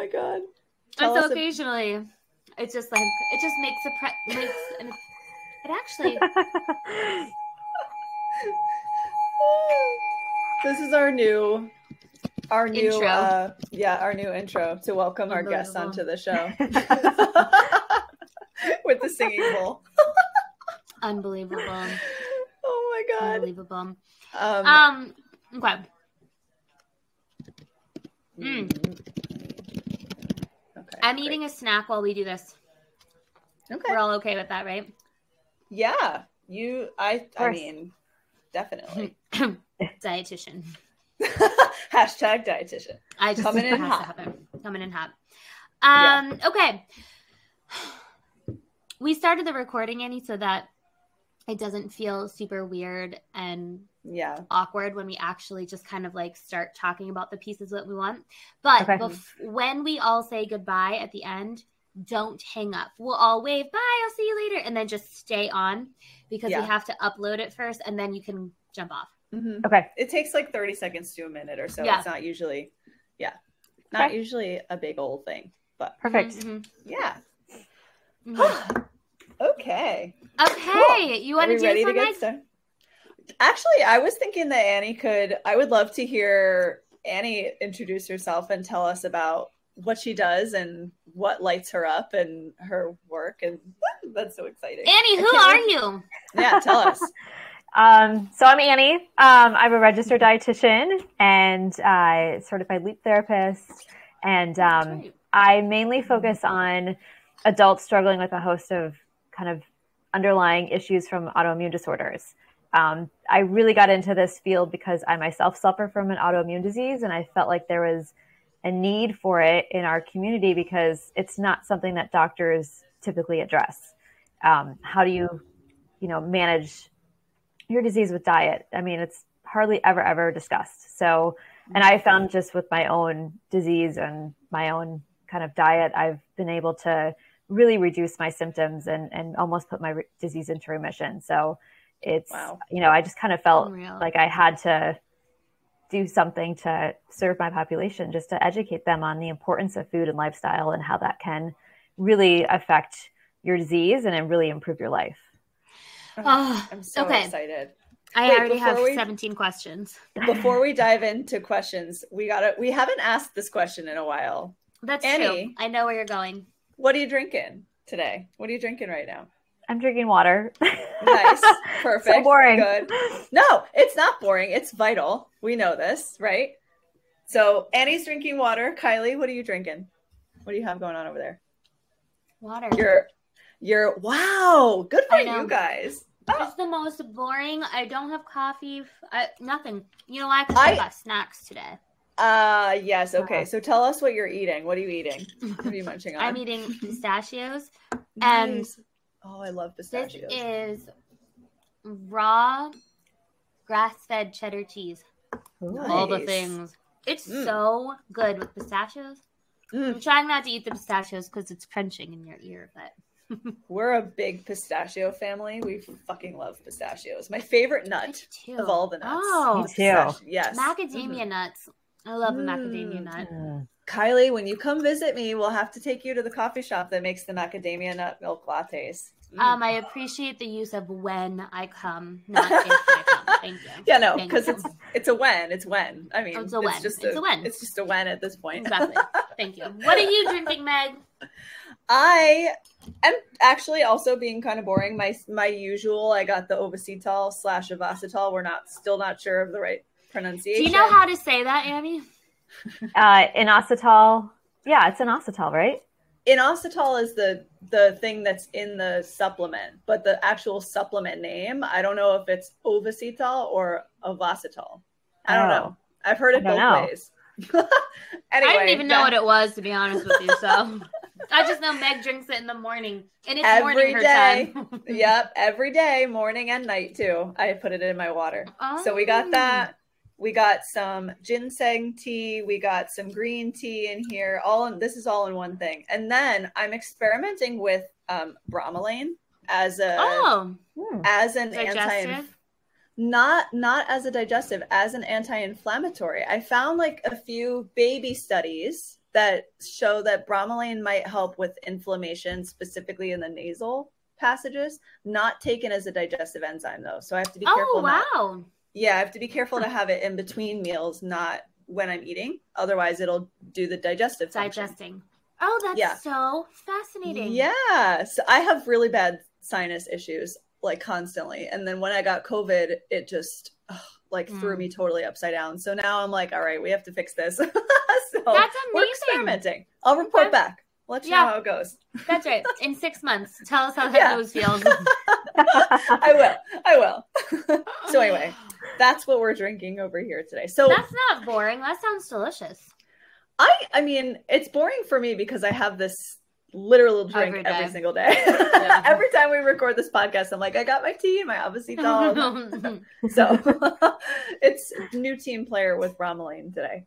my god. And so us a- occasionally, it's just like it just makes a pre- makes an, it actually this is our new our new Intro. uh yeah our new intro to welcome our guests onto the show with the singing bowl unbelievable, oh my god unbelievable. um, Um, okay. Mm. Okay I'm great. eating a snack while we do this. okay We're all okay with that, right? yeah you i i mean definitely Dietitian. hashtag dietitian I just Coming in hot. Coming in hot. Um. Okay. We started the recording, Annie, so that it doesn't feel super weird and yeah awkward when we actually just kind of like start talking about the pieces that we want. But Okay. bef- when we all say goodbye at the end, don't hang up. We'll all wave, bye, I'll see you later, and then just stay on because Yeah. we have to upload it first and then you can jump off. Mhm. Okay. it takes like 30 seconds to a minute or so Yeah. it's not usually yeah not Okay. usually a big old thing but Perfect. Mhm, yeah mhm, mhm. okay Okay, you want to we do ready this to get started? Actually, I was thinking that Annie could. I would love to hear Annie introduce herself and tell us about what she does and what lights her up and her work. And that's so exciting. Annie, who are wait- you? Yeah, tell us. Um, so I'm Annie. Um, I'm a registered dietitian and uh, certified leap therapist, and um. I mainly focus on adults struggling with a host of kind of underlying issues from autoimmune disorders. Um, I really got into this field because I myself suffer from an autoimmune disease, and I felt like there was a need for it in our community because it's not something that doctors typically address. Um, how do you, you know, manage your disease with diet? I mean, it's hardly ever ever discussed. So, and I found just with my own disease and my own kind of diet, I've been able to really reduce my symptoms and and almost put my re- disease into remission. So, it's Wow. you know, I just kind of felt Unreal. like I had to do something to serve my population just to educate them on the importance of food and lifestyle and how that can really affect your disease and really improve your life. Oh, ah, I'm so okay. excited. I Wait, already have we- 17 questions. Before we dive into questions, we gotta. We haven't asked this question in a while. That's Annie. true. I know where you're going. What are you drinking today? What are you drinking right now? I'm drinking water. Nice. Perfect. so boring. Good. No, it's not boring. It's vital. We know this, right? So Annie's drinking water. Kylie, what are you drinking? What do you have going on over there? Water. You're you're wow. Good for you guys. It's the most boring. I don't have coffee. I, nothing. You know why? Because I- I got snacks today. Uh yes, okay. Wow. So tell us what you're eating. What are you eating? What are you munching on? I'm eating pistachios. and Nice. Oh, I love pistachios. This pistachios. is raw grass-fed cheddar cheese. All the things. It's Mm. so good with pistachios. Mm. I'm trying not to eat the pistachios because it's crunching in your ear, but We're a big pistachio family. We fucking love pistachios. My favorite nut of all the nuts. Oh, Me too. Yes. macadamia nuts. I love a macadamia Mm. nut. Kylie, when you come visit me, we'll have to take you to the coffee shop that makes the macadamia nut milk lattes. Mm. Um, I appreciate the use of when I come, not if I come. Thank you. yeah, no, because it's it's a when. It's when. I mean, It's a when. just It's a when. It's just a when at this point. exactly. Thank you. What are you drinking, Meg? I am actually also being kind of boring. My my usual. I got the Ovasitol slash Avacetol. We're not still not sure of the right pronunciation. Do you know how to say that, Annie? Uh, inositol. Yeah, it's inositol, right? Inositol is the the thing that's in the supplement, but the actual supplement name, I don't know if it's Ovasitol or Avacetol. I don't Oh. know. I've heard it both know. ways. anyway, I didn't even know what it was, to be honest with you. So I just know Meg drinks it in the morning, and it's Every morning her day. time. Yep, every day, morning and night too. I put it in my water. So we got Oh. that. We got some ginseng tea. We got some green tea in here. All in this is all in one thing. And then I'm experimenting with um, bromelain as a Oh, Hmm. as an Digestive? anti not not as a digestive as an anti-inflammatory i found like a few baby studies that show that bromelain might help with inflammation, specifically in the nasal passages. Not taken as a digestive enzyme though, so I have to be Oh careful. not- wow. Yeah, I have to be careful to have it in between meals, not when I'm eating. Otherwise, it'll do the digestive function. Digesting. Oh, that's Yeah. so fascinating. Yeah, so I have really bad sinus issues like constantly, and then when I got COVID, it just ugh, like threw Mm. me totally upside down. So now I'm like, all right, we have to fix this. so That's we're experimenting. I'll report Okay. back. Let you Yeah. know how it goes. That's right. In six months, tell us how that Yeah. nose feels. I will. I will. so anyway, that's what we're drinking over here today. So That's not boring. That sounds delicious. I I mean, it's boring for me because I have this literal drink Every every, single day. Yeah. every time we record this podcast, I'm like, I got my tea and my avocado. so it's new team player with bromelain today.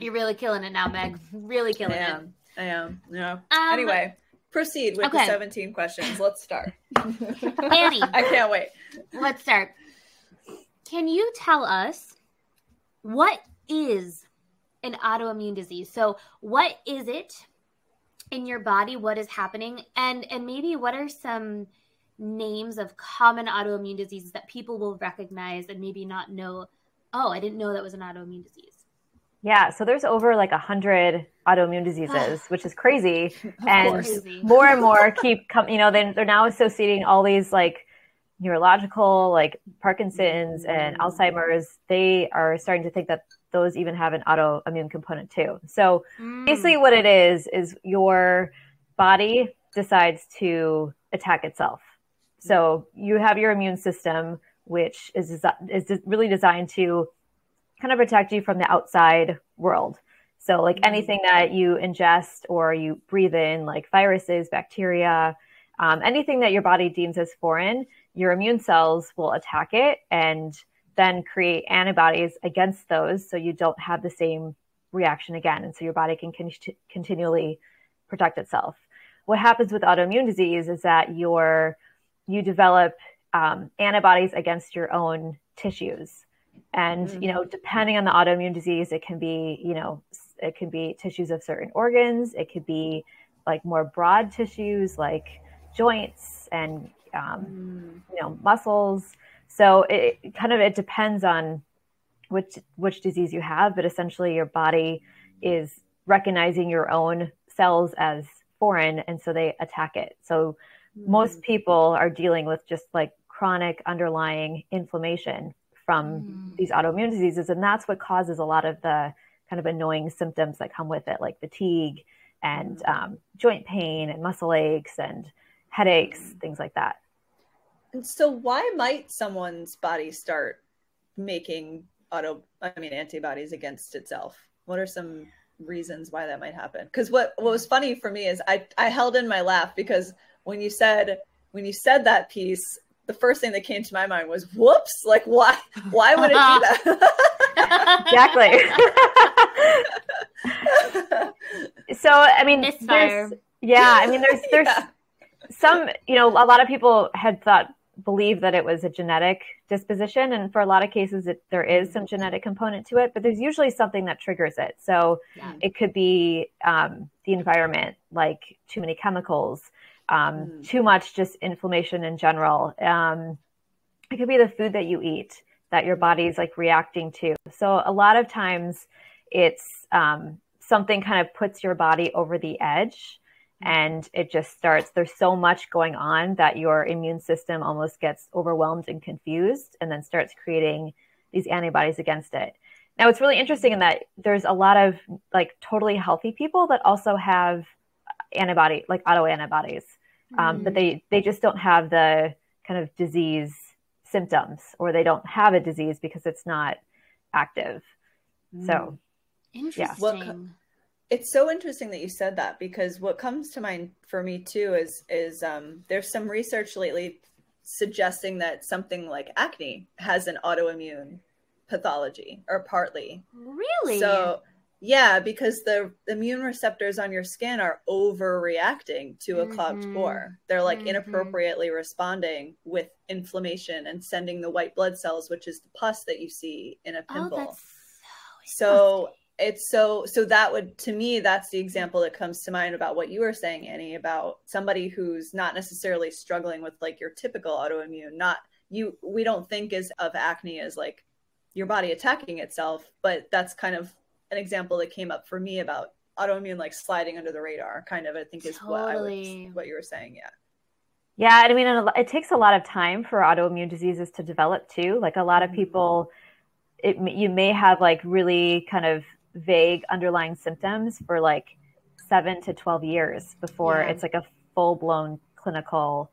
You're really killing it now, Meg. Really I killing it. I am. Yeah. Um, anyway, proceed with okay. the 17 questions. Let's start. Annie. I can't wait. let's start. Can you tell us what is an autoimmune disease? So, what is it in your body? What is happening? And and maybe what are some names of common autoimmune diseases that people will recognize and maybe not know? Oh, I didn't know that was an autoimmune disease. Yeah, so there's over like a hundred autoimmune diseases, which is crazy. and. Crazy. more and more keep coming. you know they, they're now associating all these like neurological like parkinson's and alzheimer's they are starting to think that those even have an autoimmune component too so Mm. basically what it is is your body decides to attack itself so you have your immune system which is desi- is really designed to kind of protect you from the outside world so like Mhm. anything that you ingest or you breathe in like viruses bacteria um, anything that your body deems as foreign your immune cells will attack it and then create antibodies against those so you don't have the same reaction again. And so your body can con- continually protect itself. What happens with autoimmune disease is that your you develop um, antibodies against your own tissues. And Mhm. you know depending on the autoimmune disease it can be you know it can be tissues of certain organs. It could be like more broad tissues like joints and um, Mm. you know muscles so it, it kind of it depends on which which disease you have but essentially your body is recognizing your own cells as foreign and so they attack it so most people are dealing with just like chronic underlying inflammation from Mm. these autoimmune diseases and that's what causes a lot of the kind of annoying symptoms that come with it like fatigue and Mm. um, joint pain and muscle aches and headaches Mm. things like that And so why might someone's body start making auto I mean antibodies against itself? What are some reasons why that might happen? Cuz what what was funny for me is I I held in my laugh because when you said when you said that piece the first thing that came to my mind was whoops like why why would it do that? Exactly. so i mean there's yeah i mean there's there's Yeah. Some you know a lot of people had thought believe that it was a genetic disposition and for a lot of cases it, there is some genetic component to it but there's usually something that triggers it so Yeah. it could be um, the environment like too many chemicals um, Mm. too much just inflammation in general um, it could be the food that you eat that your body's like reacting to so a lot of times it's um, something kind of puts your body over the edge Mm-hmm. and it just starts there's so much going on that your immune system almost gets overwhelmed and confused and then starts creating these antibodies against it. Now it's really interesting in that there's a lot of like totally healthy people that also have antibody like autoantibodies um, but mm-hmm. they they just don't have the kind of disease symptoms or they don't have a disease because it's not active. So mm. Interesting. It's so interesting that you said that because what comes to mind for me too is is um, there's some research lately suggesting that something like acne has an autoimmune pathology or partly Really? so yeah because the immune receptors on your skin are overreacting to a clogged Mhm. pore they're like Mhm. inappropriately responding with inflammation and sending the white blood cells which is the pus that you see in a oh, pimple that's so it's so so that would to me that's the example that comes to mind about what you were saying annie about somebody who's not necessarily struggling with like your typical autoimmune not you we don't think as of acne as like your body attacking itself but that's kind of an example that came up for me about autoimmune like sliding under the radar kind of i think is what I was, what you were saying yeah Yeah, I mean, it takes a lot of time for autoimmune diseases to develop too. Like a lot of Mhm. people, it you may have like really kind of vague underlying symptoms for like seven to twelve years before Yeah. it's like a full blown clinical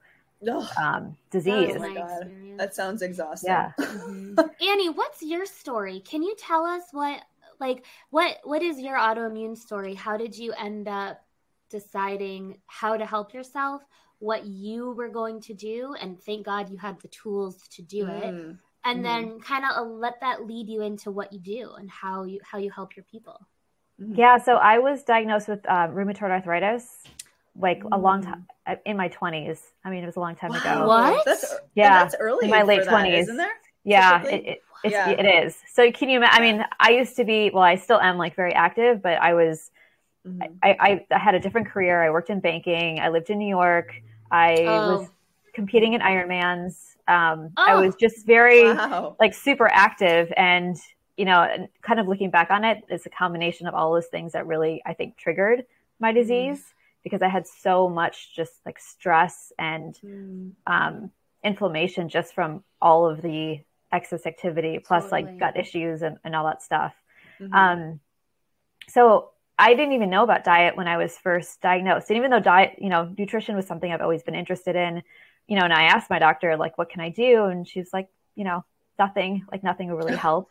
um, disease. My my God. that sounds exhausting Yeah. Mhm. Annie, what's your story? Can you tell us what like what what is your autoimmune story? How did you end up deciding how to help yourself, what you were going to do, and thank God you had the tools to do it. Mm. And Mhm. then kind of let that lead you into what you do and how you how you help your people. Mhm. Yeah, so I was diagnosed with uh, rheumatoid arthritis like a long Mm. time in my twenties. I mean, it was a long time Wow. ago. What? That's, Yeah, that's early in my late that, 20s. isn't there? Yeah, it, it, it's, Yeah. it is. So can you imagine? I mean, I used to be, well, I still am like very active, but I was, Mhm. I, I, I had a different career. I worked in banking. I lived in New York. I Oh. was competing in Ironmans. Um, I Oh. was just very Wow. like super active and, you know, kind of looking back on it, it's a combination of all those things that really, I think, triggered my disease because I had so much just like stress and Mm. um, inflammation just from all of the excess activity, plus Totally. like gut issues and, and all that stuff. Mhm. Um, so I didn't even know about diet when I was first diagnosed. And even though diet, you know, nutrition was something I've always been interested in, you know, and I asked my doctor, like, what can I do? And she was like, you know, nothing, like nothing will really help.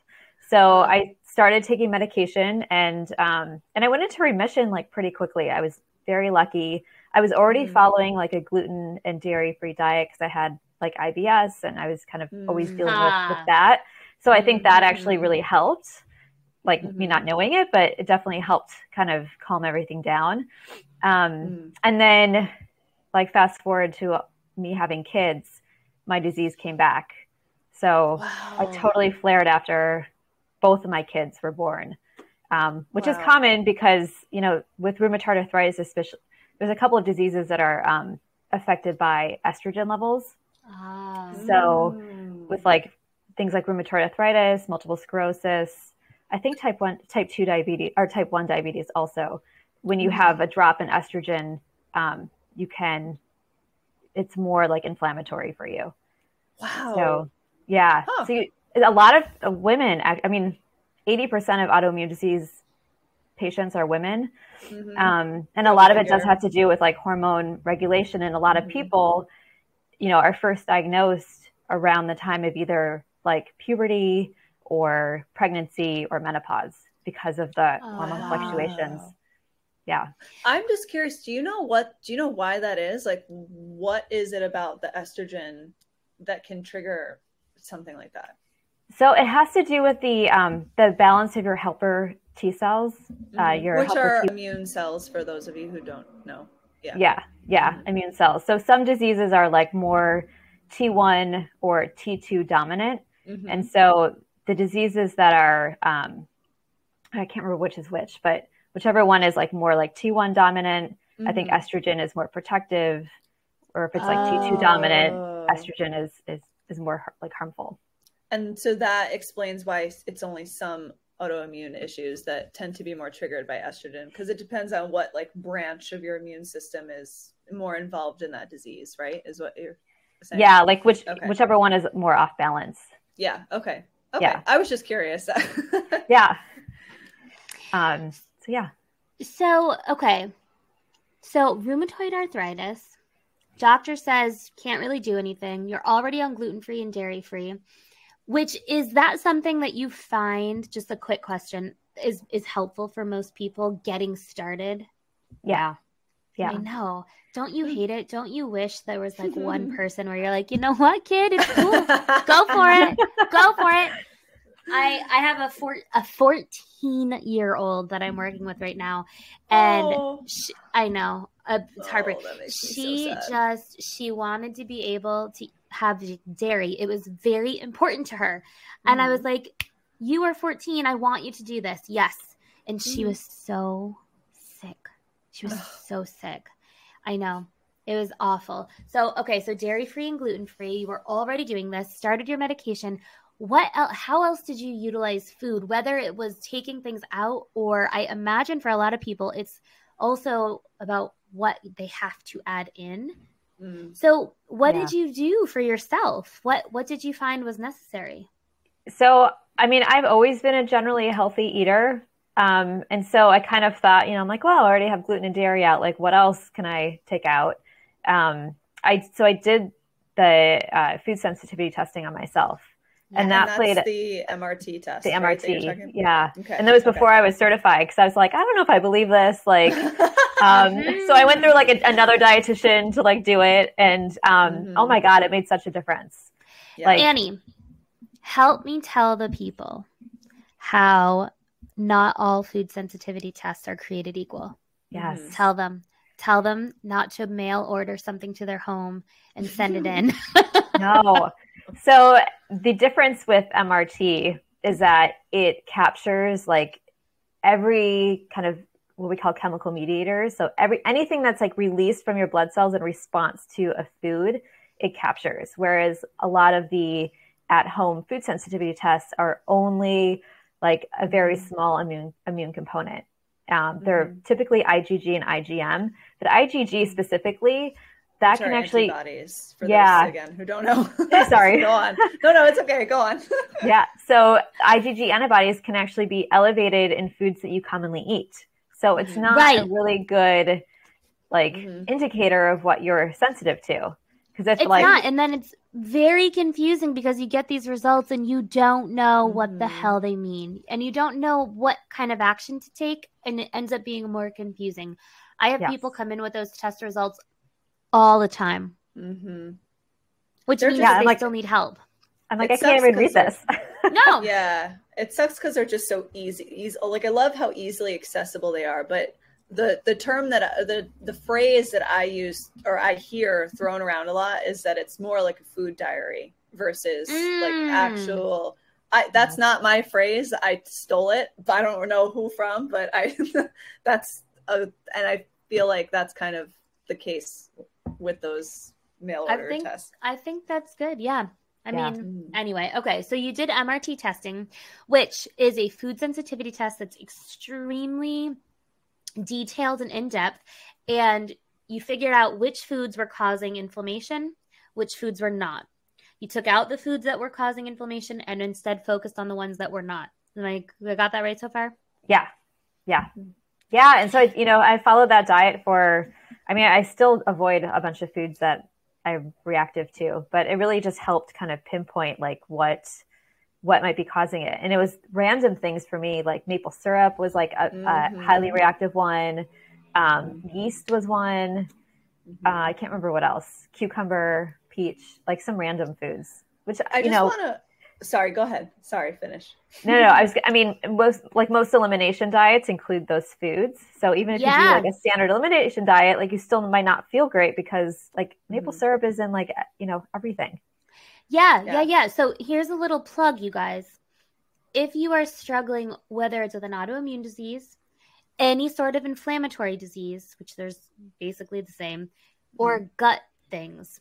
So I started taking medication and, um, and I went into remission like pretty quickly. I was very lucky. I was already Mm. following like a gluten and dairy free diet because I had like IBS and I was kind of always Mm. dealing Ah. with, with that. So I think that actually Mhm. really helped, like me Mhm. not knowing it, but it definitely helped kind of calm everything down. Um, Mm. and then, like, fast forward to me having kids, my disease came back. So I totally flared after both of my kids were born, um, which is common because, you know, with rheumatoid arthritis, especially, there's a couple of diseases that are um, affected by estrogen levels. Ah. So, Mm. with like things like rheumatoid arthritis, multiple sclerosis. I think type one, type two diabetes, or type one diabetes also. When you Mhm. have a drop in estrogen, um, you can. It's more like inflammatory for you. wow. So, yeah. Huh. So you, a lot of uh, women. I mean, eighty percent of autoimmune disease patients are women, Mhm. um, and a lot of it does have to do with like hormone regulation. And a lot of Mhm. people, you know, are first diagnosed around the time of either like puberty or pregnancy or menopause because of the hormone wow. fluctuations. Yeah. I'm just curious. Do you know what? Do you know why that is? Like, what is it about the estrogen that can trigger something like that? So it has to do with the um, the balance of your helper T cells. Uh, Mhm. your which are T- immune cells for those of you who don't know. Yeah. yeah, yeah, Mhm. immune cells. So some diseases are like more T1 or T2 dominant, Mhm. and so the diseases that are um, I can't remember which is which, but whichever one is like more like T1 dominant, I think Mhm. estrogen is more protective, or if it's like T2 dominant, Oh. estrogen is is is more like harmful. And so that explains why it's only some autoimmune issues that tend to be more triggered by estrogen because it depends on what like branch of your immune system is more involved in that disease, right? Is what you're saying? Yeah, like which Okay. whichever one is more off balance. Yeah. Okay. Okay. Yeah. I was just curious. Yeah. Um. Yeah. So, okay. So, rheumatoid arthritis, doctor says can't really do anything. You're already on gluten free and dairy free. Which is that something that you find, just a quick question, is is helpful for most people getting started? Yeah. Yeah. I know. Don't you hate it? Don't you wish there was like one person where you're like, you know what, kid, it's cool. Go for it. Go for it. I I have a four a 14 year old that I'm working with right now, and Oh. she, I know uh, it's heartbreaking. Oh, that makes so she just she wanted to be able to have dairy. It was very important to her, and I was like, "You are 14. I want you to do this." Yes. and she mm. was so sick. She was so sick. I know. It was awful. So, okay, so dairy free and gluten free. You were already doing this, started your medication. What else, how else did you utilize food? Whether it was taking things out, or I imagine for a lot of people, it's also about what they have to add in. Mm. So, what yeah. did you do for yourself? What what did you find was necessary? So, I mean, I've always been a generally healthy eater. Um, and so I kind of thought, you know, I'm like, well, I already have gluten and dairy out. Like, what else can I take out? Um, I so I did the uh, food sensitivity testing on myself, and, and that played the MRT test. The right, MRT, yeah. Okay. And that was before okay. I was certified because I was like, I don't know if I believe this. Like, um, so I went through like a, another dietitian to like do it, and um, mm-hmm. oh my god, it made such a difference. Yeah. Like Annie, help me tell the people how not all food sensitivity tests are created equal. Yes. Tell them tell them not to mail order something to their home and send it in. no. So the difference with MRT is that it captures like every kind of what we call chemical mediators. So every anything that's like released from your blood cells in response to a food, it captures. Whereas a lot of the at-home food sensitivity tests are only like a very mm-hmm. small immune immune component. Um, they're mm-hmm. typically IgG and IgM, but IgG specifically, that Which can actually antibodies for yeah. those again who don't know. Sorry. go on. No, no, it's okay. Go on. yeah. So IgG antibodies can actually be elevated in foods that you commonly eat. So it's mm-hmm. not right. a really good like mm-hmm. indicator of what you're sensitive to. Because it's like not, and then it's very confusing because you get these results and you don't know mm-hmm. what the mm-hmm. hell they mean, and you don't know what kind of action to take, and it ends up being more confusing. I have yes. people come in with those test results all the time, mm-hmm. which They're means just, they like, still need help. I'm like, it I can't even read this. no. Yeah, it sucks because they're just so easy. easy. Like I love how easily accessible they are, but the the term that I, the the phrase that I use or I hear thrown around a lot is that it's more like a food diary versus mm. like actual. I that's not my phrase. I stole it. But I don't know who from, but I that's a, and I feel like that's kind of the case with those mail order I think, tests. I think that's good. Yeah. I yeah. mean, mm. anyway, okay. So you did MRT testing, which is a food sensitivity test that's extremely detailed and in depth, and you figured out which foods were causing inflammation, which foods were not. You took out the foods that were causing inflammation and instead focused on the ones that were not. Am I, I got that right so far? Yeah. Yeah. Yeah. And so, you know, I followed that diet for, I mean, I still avoid a bunch of foods that I'm reactive to, but it really just helped kind of pinpoint like what what might be causing it. And it was random things for me, like maple syrup was like a, mm-hmm. a highly reactive one. Um, yeast was one. Mm-hmm. Uh, I can't remember what else. Cucumber, peach, like some random foods. Which I you know. Wanna... Sorry, go ahead. Sorry, finish. no, no, I was. I mean, most like most elimination diets include those foods. So even if yeah. you do like a standard elimination diet, like you still might not feel great because like maple mm-hmm. syrup is in like you know everything. Yeah, yeah, yeah, yeah. So here's a little plug, you guys. If you are struggling, whether it's with an autoimmune disease, any sort of inflammatory disease, which there's basically the same, or mm. gut things,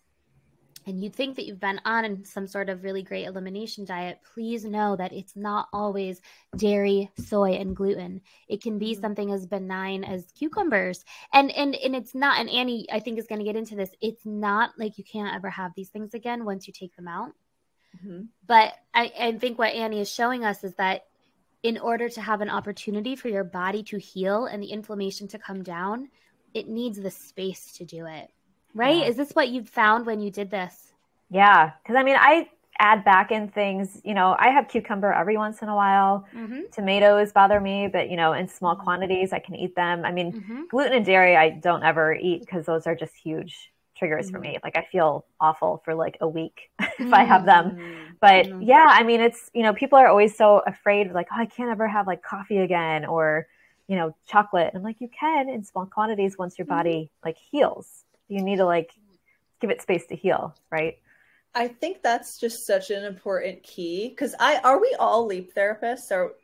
and you think that you've been on some sort of really great elimination diet, please know that it's not always dairy, soy, and gluten. It can be mm-hmm. something as benign as cucumbers. And and and it's not and Annie I think is going to get into this. It's not like you can't ever have these things again once you take them out. Mm-hmm. But I, I think what Annie is showing us is that in order to have an opportunity for your body to heal and the inflammation to come down, it needs the space to do it right? Yeah. Is this what you found when you did this? Yeah, because I mean, I add back in things. You know, I have cucumber every once in a while. Mm-hmm. Tomatoes bother me, but you know, in small mm-hmm. quantities, I can eat them. I mean, mm-hmm. gluten and dairy, I don't ever eat because those are just huge triggers for mm-hmm. me. Like I feel awful for like a week if I have them. Mm-hmm. But mm-hmm. yeah, I mean, it's you know, people are always so afraid, like, oh, I can't ever have like coffee again or you know, chocolate. And I'm like, you can in small quantities once your body like heals you need to like give it space to heal, right? I think that's just such an important key because I are we all leap therapists or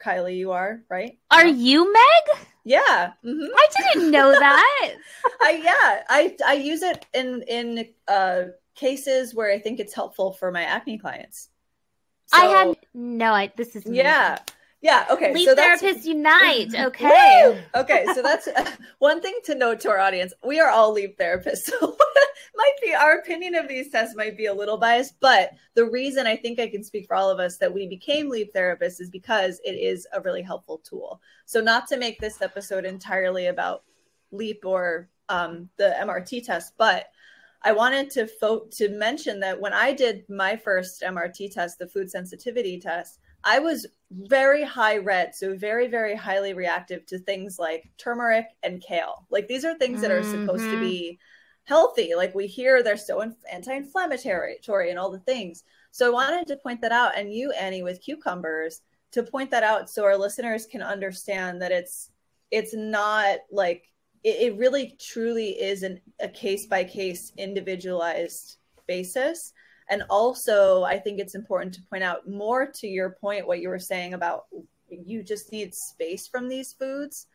Kylie, you are right. Are you Meg? Yeah. Mm-hmm. I didn't know that. I yeah. I I use it in in uh, cases where I think it's helpful for my acne clients. So, I had no. I this is yeah. Yeah. Okay. Leap so therapists unite. Okay. Woo! Okay. So that's one thing to note to our audience. We are all leap therapists. So might be our opinion of these tests might be a little biased, but the reason I think I can speak for all of us that we became leap therapists is because it is a really helpful tool. So not to make this episode entirely about leap or um, the MRT test, but I wanted to fo- to mention that when I did my first MRT test, the food sensitivity test, I was very high red, so very, very highly reactive to things like turmeric and kale. Like these are things that are supposed mm-hmm. to be healthy. Like we hear they're so anti-inflammatory and all the things. So I wanted to point that out, and you, Annie, with cucumbers, to point that out so our listeners can understand that it's it's not like it, it really truly is an, a case by case individualized basis and also, I think it's important to point out more to your point, what you were saying about you just need space from these foods.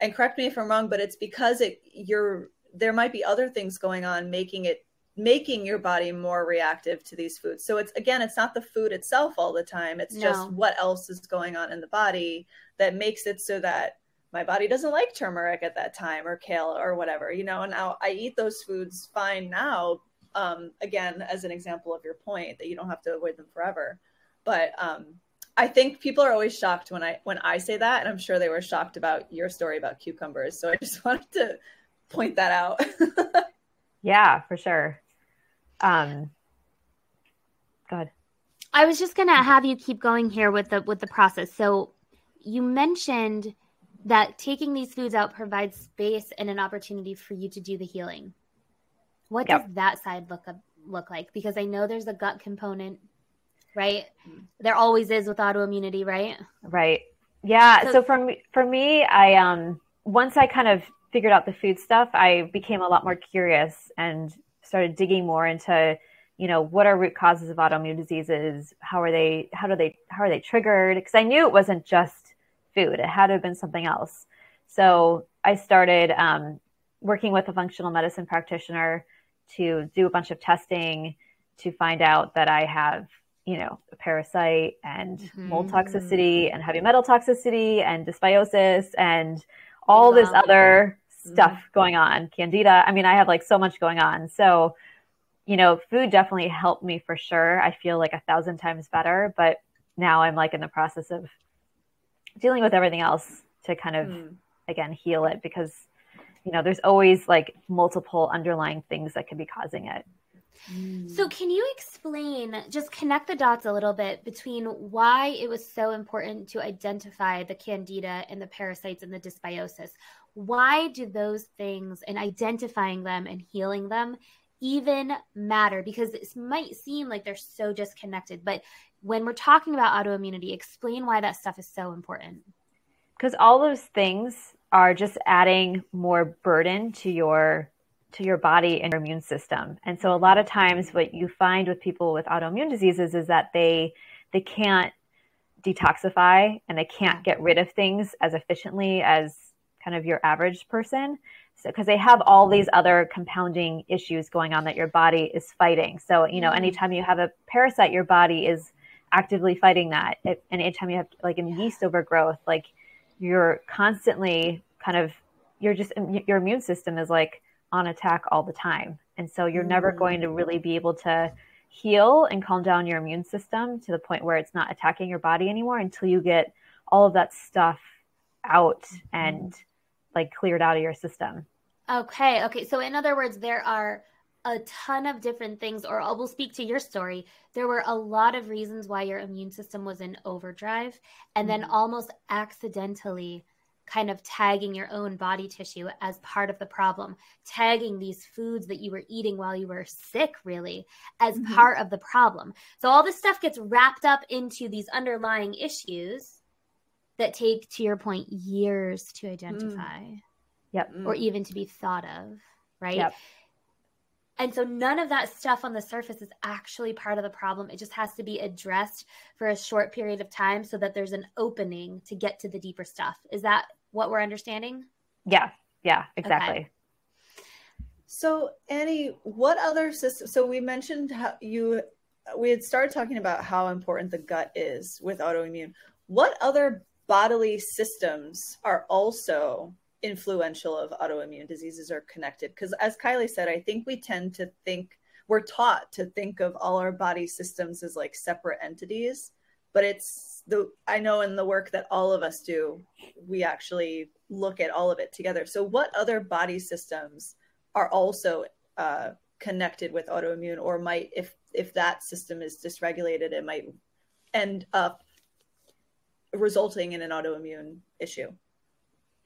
And correct me if I'm wrong, but it's because it you're there might be other things going on making it making your body more reactive to these foods. So it's again, it's not the food itself all the time. It's no. just what else is going on in the body that makes it so that my body doesn't like turmeric at that time or kale or whatever, you know. And now I eat those foods fine now um, again as an example of your point that you don't have to avoid them forever. But um, i think people are always shocked when i when i say that and i'm sure they were shocked about your story about cucumbers. So i just wanted to point that out. Yeah for sure. Um god i was just gonna have you keep going here with the with the process. So you mentioned that taking these foods out provides space and an opportunity for you to do the healing what yep. does that side look look like? Because I know there's a gut component, right? There always is with autoimmunity, right? Right. Yeah. So, so for me, for me, I um once I kind of figured out the food stuff, I became a lot more curious and started digging more into you know what are root causes of autoimmune diseases how are they how do they how are they triggered because i knew it wasn't just food it had to have been something else so i started um, working with a functional medicine practitioner to do a bunch of testing to find out that I have, you know, a parasite and mm-hmm. mold toxicity and heavy metal toxicity and dysbiosis and all wow. this other stuff mm-hmm. going on, candida. I mean, I have like so much going on. So, you know, food definitely helped me for sure. I feel like a thousand times better, but now I'm like in the process of dealing with everything else to kind of mm. again heal it because you know there's always like multiple underlying things that could be causing it. So can you explain just connect the dots a little bit between why it was so important to identify the candida and the parasites and the dysbiosis? Why do those things and identifying them and healing them even matter? Because it might seem like they're so disconnected but when we're talking about autoimmunity explain why that stuff is so important. Because all those things are just adding more burden to your to your body and your immune system. And so a lot of times what you find with people with autoimmune diseases is that they they can't detoxify and they can't get rid of things as efficiently as kind of your average person. So because they have all these other compounding issues going on that your body is fighting. So, you know, mm-hmm. anytime you have a parasite your body is actively fighting that. and anytime you have like a yeast overgrowth, like you're constantly kind of you're just your immune system is like on attack all the time and so you're mm. never going to really be able to heal and calm down your immune system to the point where it's not attacking your body anymore until you get all of that stuff out mm-hmm. and like cleared out of your system okay okay so in other words there are a ton of different things, or I will speak to your story. There were a lot of reasons why your immune system was in overdrive, and mm-hmm. then almost accidentally kind of tagging your own body tissue as part of the problem, tagging these foods that you were eating while you were sick, really, as mm-hmm. part of the problem. So all this stuff gets wrapped up into these underlying issues that take, to your point, years to identify. Mm. Yep. Or even to be thought of, right? Yep And so none of that stuff on the surface is actually part of the problem. It just has to be addressed for a short period of time so that there's an opening to get to the deeper stuff. Is that what we're understanding? Yeah. Yeah, exactly. Okay. So, Annie, what other systems? So, we mentioned how you, we had started talking about how important the gut is with autoimmune. What other bodily systems are also influential of autoimmune diseases are connected. Because as kylie said i think we tend to think we're taught to think of all our body systems as like separate entities but it's the i know in the work that all of us do we actually look at all of it together. So what other body systems are also uh, connected with autoimmune or might if if that system is dysregulated it might end up resulting in an autoimmune issue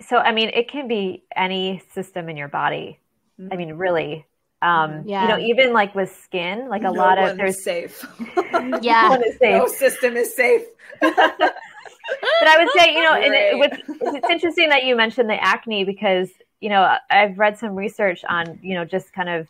so I mean, it can be any system in your body. Mm-hmm. I mean, really. Um, yeah. you know, even like with skin, like a no lot of there's safe. yeah. no, safe. no system is safe. but I would say, you know, and it, with, it's interesting that you mentioned the acne because, you know, I've read some research on, you know, just kind of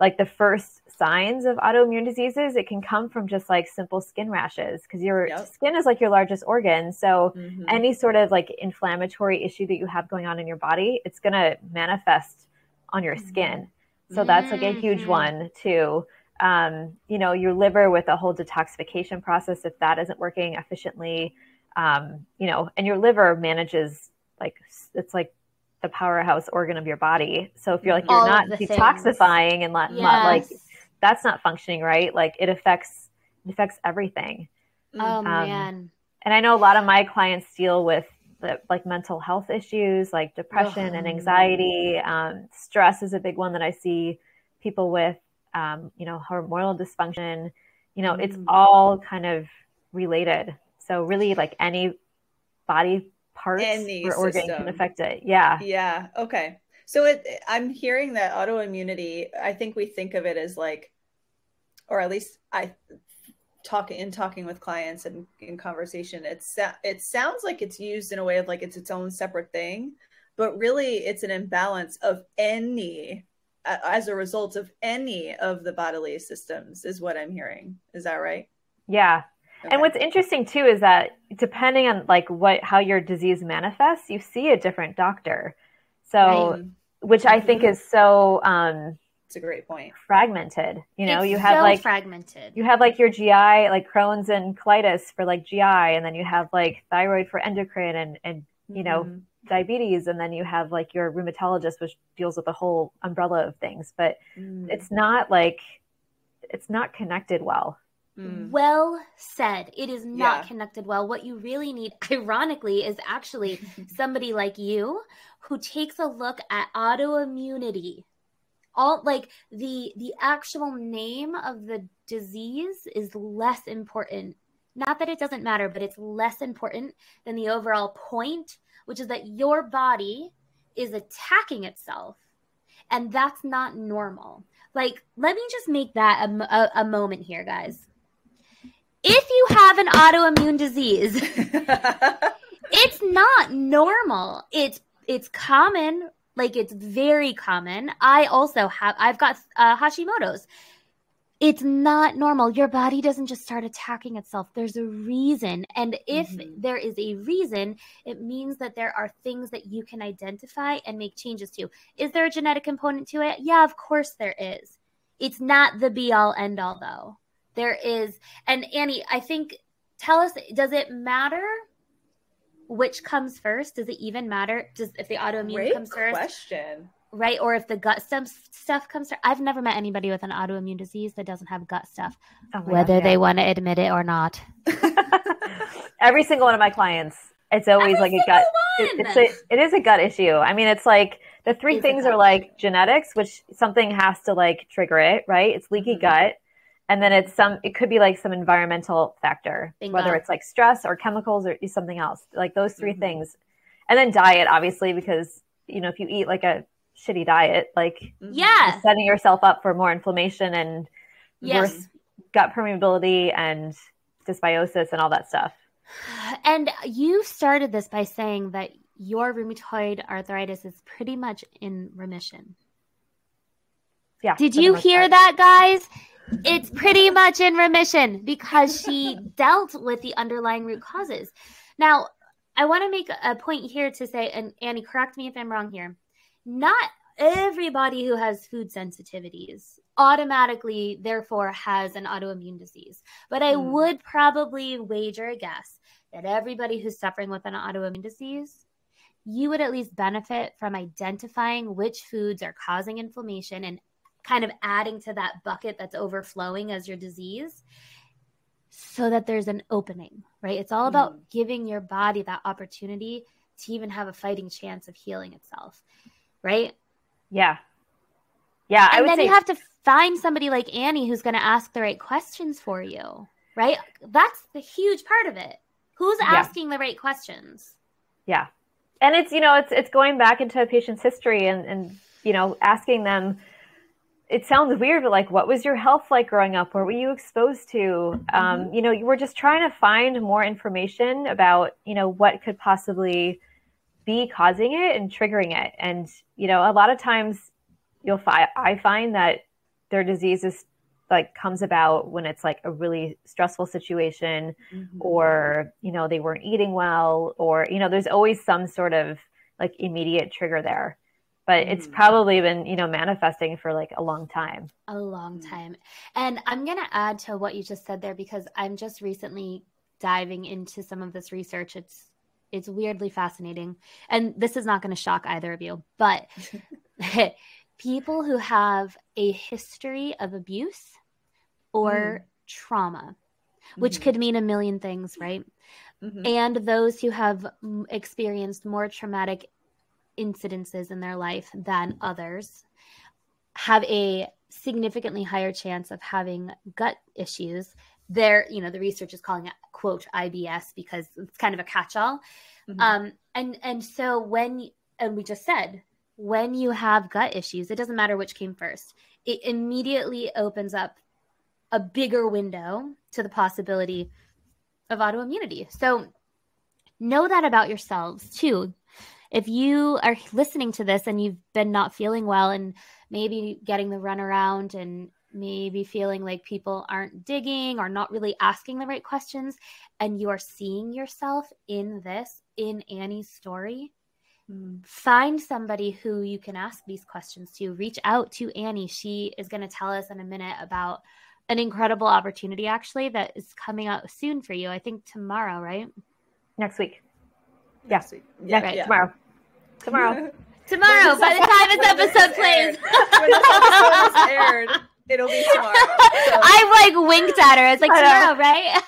like the first signs of autoimmune diseases, it can come from just like simple skin rashes because your yep. skin is like your largest organ. So mm-hmm. any sort of like inflammatory issue that you have going on in your body, it's going to manifest on your skin. Mm-hmm. So that's like a huge mm-hmm. one too. Um, you know, your liver with a whole detoxification process, if that isn't working efficiently, um, you know, and your liver manages like it's like the powerhouse organ of your body. So if you're like you're All not detoxifying things. and not, yes. like that's not functioning right, like it affects it affects everything. Oh um, man. And I know a lot of my clients deal with the, like mental health issues, like depression oh. and anxiety. Um, stress is a big one that I see people with. Um, you know, hormonal dysfunction. You know, mm. it's all kind of related. So really, like any body parts Any or organ system. can affect it. Yeah. Yeah. Okay. So it, I'm hearing that autoimmunity, I think we think of it as like, or at least I talk in talking with clients and in conversation, it's, it sounds like it's used in a way of like it's its own separate thing, but really it's an imbalance of any, as a result of any of the bodily systems is what I'm hearing. Is that right? Yeah. Okay. And what's interesting too is that depending on like what how your disease manifests, you see a different doctor. So, right. which I think is so um it's a great point. Fragmented. You know, it's you have so like fragmented. You have like your GI, like Crohn's and colitis for like GI, and then you have like thyroid for endocrine and and you know mm-hmm. diabetes, and then you have like your rheumatologist, which deals with the whole umbrella of things. But mm. it's not like it's not connected well. Mm. Well said. It is not yeah. connected well. What you really need, ironically, is actually somebody like you who takes a look at autoimmunity. All like the the actual name of the disease is less important. Not that it doesn't matter, but it's less important than the overall point, which is that your body is attacking itself. And that's not normal. Like, let me just make that a, a, a moment here, guys if you have an autoimmune disease, it's not normal. It's it's common, like it's very common. I also have I've got uh, Hashimoto's. It's not normal. Your body doesn't just start attacking itself. There's a reason. And if mm-hmm. there is a reason, it means that there are things that you can identify and make changes to. Is there a genetic component to it? Yeah, of course there is. It's not the be all end all though. There is, and Annie, I think, tell us, does it matter which comes first? Does it even matter? Does if the autoimmune Great comes first? Question. Right, or if the gut stuff stuff comes first. I've never met anybody with an autoimmune disease that doesn't have gut stuff, oh whether God, yeah. they want to admit it or not. Every single one of my clients, it's always Every like a gut. It, it's a, it is a gut issue. I mean, it's like the three things are like genetics, which something has to like trigger it, right? It's leaky mm-hmm. gut and then it's some it could be like some environmental factor Bingo. whether it's like stress or chemicals or something else like those 3 mm-hmm. things and then diet obviously because you know if you eat like a shitty diet like mm-hmm. yeah setting yourself up for more inflammation and yes. worse gut permeability and dysbiosis and all that stuff and you started this by saying that your rheumatoid arthritis is pretty much in remission Yeah. Did you hear part. that, guys? It's pretty much in remission because she dealt with the underlying root causes. Now, I want to make a point here to say, and Annie, correct me if I'm wrong here. Not everybody who has food sensitivities automatically, therefore, has an autoimmune disease. But I mm. would probably wager a guess that everybody who's suffering with an autoimmune disease, you would at least benefit from identifying which foods are causing inflammation and kind of adding to that bucket that's overflowing as your disease so that there's an opening, right? It's all about mm. giving your body that opportunity to even have a fighting chance of healing itself, right? Yeah. Yeah. And then say- you have to find somebody like Annie who's going to ask the right questions for you, right? That's the huge part of it. Who's asking yeah. the right questions? Yeah. And it's, you know, it's, it's going back into a patient's history and, and, you know, asking them, it sounds weird, but like, what was your health like growing up? What were you exposed to? Um, mm-hmm. you know, you were just trying to find more information about, you know, what could possibly be causing it and triggering it. And, you know, a lot of times you'll find, I find that their disease is like comes about when it's like a really stressful situation mm-hmm. or, you know, they weren't eating well or, you know, there's always some sort of like immediate trigger there but it's mm. probably been you know manifesting for like a long time a long mm. time and i'm going to add to what you just said there because i'm just recently diving into some of this research it's it's weirdly fascinating and this is not going to shock either of you but people who have a history of abuse or mm. trauma which mm-hmm. could mean a million things right mm-hmm. and those who have experienced more traumatic incidences in their life than others have a significantly higher chance of having gut issues. There you know the research is calling it quote ibs because it's kind of a catch-all. Mm-hmm. um, and and so when and we just said when you have gut issues it doesn't matter which came first it immediately opens up a bigger window to the possibility of autoimmunity. So know that about yourselves too if you are listening to this and you've been not feeling well and maybe getting the runaround and maybe feeling like people aren't digging or not really asking the right questions, and you are seeing yourself in this, in Annie's story, mm. find somebody who you can ask these questions to. Reach out to Annie. She is going to tell us in a minute about an incredible opportunity, actually, that is coming out soon for you. I think tomorrow, right? Next week. Yeah. Yeah, right. yeah. tomorrow. Tomorrow. tomorrow, by the time this episode plays. when this episode is aired, it'll be tomorrow. So. I like winked at her. It's like tomorrow, right?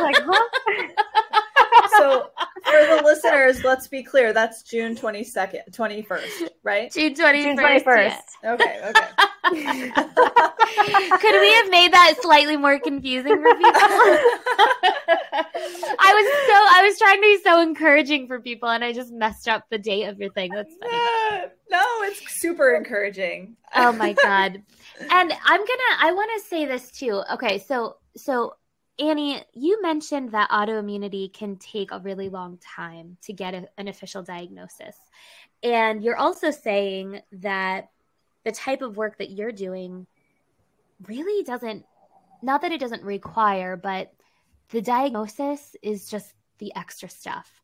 like, huh? so for the listeners, let's be clear. That's June twenty second, twenty first, right? June twenty first. Okay. Okay. Could we have made that slightly more confusing for people? I was so I was trying to be so encouraging for people, and I just messed up the date of your thing. That's funny. Yeah, no, it's super encouraging. Oh my god! and I'm gonna I want to say this too. Okay, so so Annie, you mentioned that autoimmunity can take a really long time to get a, an official diagnosis. And you're also saying that the type of work that you're doing really doesn't not that it doesn't require but the diagnosis is just the extra stuff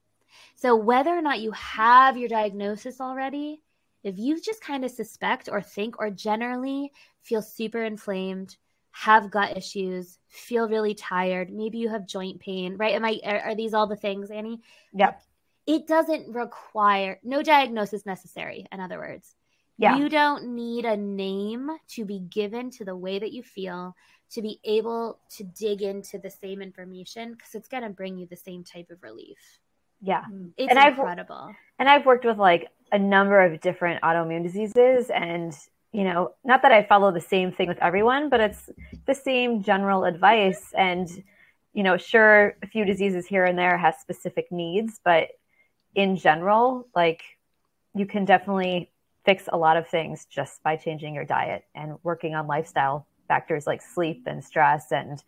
so whether or not you have your diagnosis already if you just kind of suspect or think or generally feel super inflamed have gut issues feel really tired maybe you have joint pain right am i are, are these all the things annie yep it doesn't require no diagnosis necessary in other words yeah. You don't need a name to be given to the way that you feel to be able to dig into the same information because it's going to bring you the same type of relief. Yeah. Mm. It's and incredible. I've, and I've worked with like a number of different autoimmune diseases and you know, not that I follow the same thing with everyone, but it's the same general advice. And you know, sure a few diseases here and there has specific needs, but in general, like you can definitely fix a lot of things just by changing your diet and working on lifestyle factors like sleep and stress. And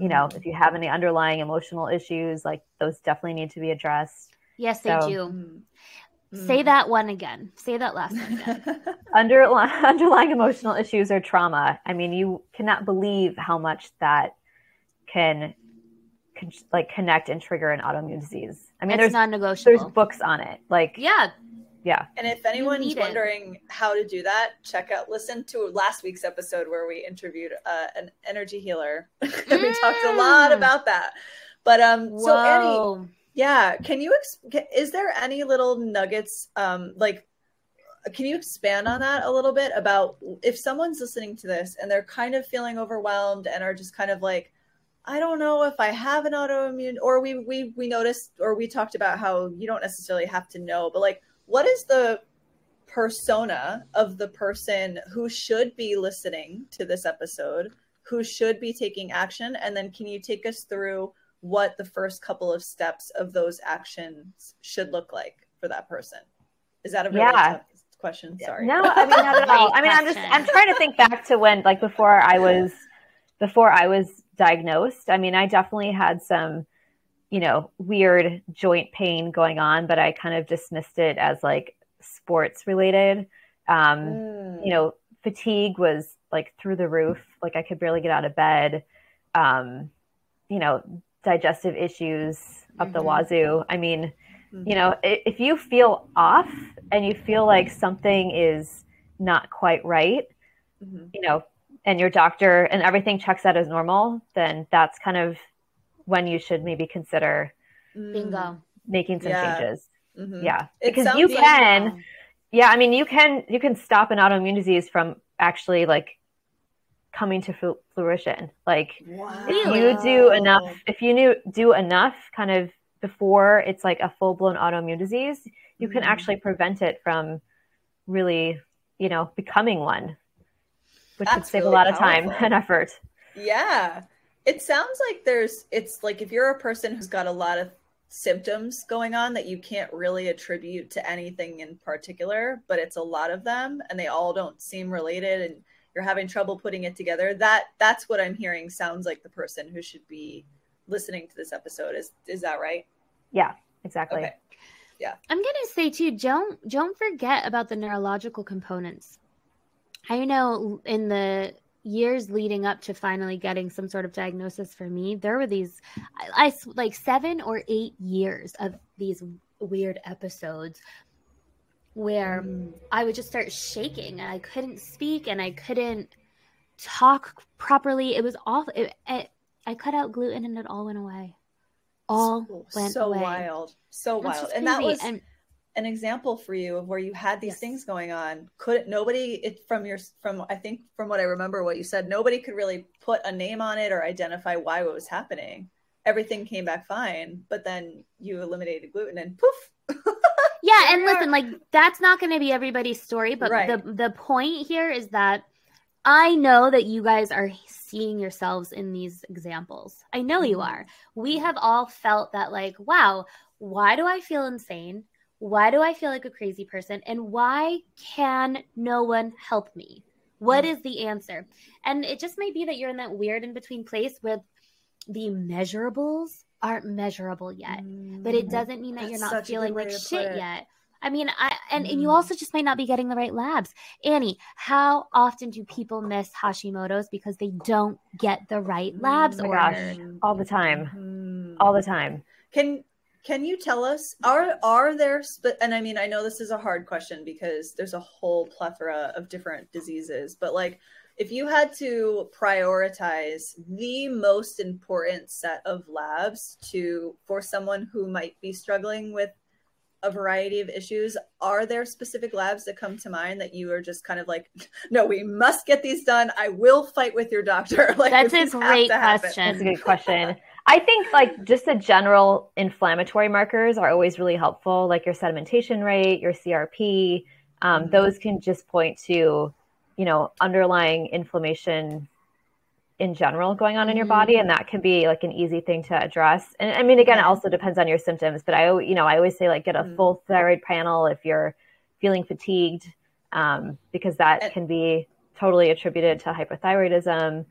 you know mm-hmm. if you have any underlying emotional issues like those definitely need to be addressed. Yes they so, do Say that one again. Say that last one again. Under, underlying emotional issues or trauma. I mean, you cannot believe how much that can, can like connect and trigger an autoimmune disease. I mean, it's there's non-negotiable. there's books on it. Like, yeah, yeah, And if anyone's need it. wondering how to do that, check out listen to last week's episode where we interviewed uh, an energy healer. we talked a lot Mm. about that. But um, so Annie, Whoa. Yeah, can you? Is there any little nuggets? Um, like, can you expand on that a little bit about if someone's listening to this and they're kind of feeling overwhelmed and are just kind of like, I don't know if I have an autoimmune, or we we we noticed or we talked about how you don't necessarily have to know, but like, what is the persona of the person who should be listening to this episode, who should be taking action, and then can you take us through what the first couple of steps of those actions should look like for that person? Is that a really Yeah. tough question? Sorry. No, I mean not at all. I mean, I'm just. I'm trying to think back to when like before I was before I was diagnosed. I mean, I definitely had some you know weird joint pain going on, but I kind of dismissed it as like sports related. Um, Mm. you know, fatigue was like through the roof. Like I could barely get out of bed. Um, you know, digestive issues up the Mhm. wazoo. I mean, Mhm. you know, if you feel off and you feel like something is not quite right, Mhm. you know, and your doctor and everything checks out as normal, then that's kind of when you should maybe consider Bingo. making some Yeah. changes. Mhm. Yeah. It Because sounds you like- can yeah, I mean, you can you can stop an autoimmune disease from actually like coming to fruition. Like Wow. if you do enough, if you knew, do enough, kind of before it's like a full blown autoimmune disease, you can Mhm. actually prevent it from really, you know, becoming one, which would save really a lot of time and effort. Yeah. It sounds like there's, it's like if you're a person who's got a lot of symptoms going on that you can't really attribute to anything in particular, but it's a lot of them and they all don't seem related and you're having trouble putting it together. That that's what I'm hearing sounds like the person who should be listening to this episode. Is is that right? Yeah, exactly. Okay. I'm gonna say too, don't don't forget about the neurological components. I know in the years leading up to finally getting some sort of diagnosis for me, there were these, I, I like seven or eight years of these weird episodes where Mm. I would just start shaking and I couldn't speak and I couldn't talk properly. It was awful. It, it, I cut out gluten and it all went away. All so, went so away. wild. So It's wild. And that was and an example for you of where you had these Yes. things going on could nobody it from your from i think from what i remember what you said nobody could really put a name on it or identify why it was happening everything came back fine but then you eliminated gluten and poof Yeah, and listen, like that's not going to be everybody's story, but Right. the the point here is that I know that you guys are seeing yourselves in these examples. I know you Mhm. are. We have all felt that like, wow, why do I feel insane? Why do I feel like a crazy person? And why can no one help me? What Mhm. is the answer? And it just may be that you're in that weird in between place with the measurables aren't measurable yet but it doesn't mean that you're not such a good feeling like shit yet. I mean, I and, and you Mm. also just might not be getting the right labs. Annie, how often do people miss Hashimoto's because they don't get the right labs Oh my gosh. All the time. Mhm. All the time. Can can you tell us are are there sp- and I mean I know this is a hard question because there's a whole plethora of different diseases but like if you had to prioritize the most important set of labs to for someone who might be struggling with a variety of issues are there specific labs that come to mind that you are just kind of like no we must get these done i will fight with your doctor like That's a great question. That's a good question. I think like just the general inflammatory markers are always really helpful, like your sedimentation rate, your CRP. Um, Mhm. Those can just point to, you know, underlying inflammation in general going on in your body, and that can be like an easy thing to address. And I mean, again, it also depends on your symptoms, but I, you know, I always say like get a Mhm. full thyroid panel if you're feeling fatigued, um, because that can be totally attributed to hypothyroidism.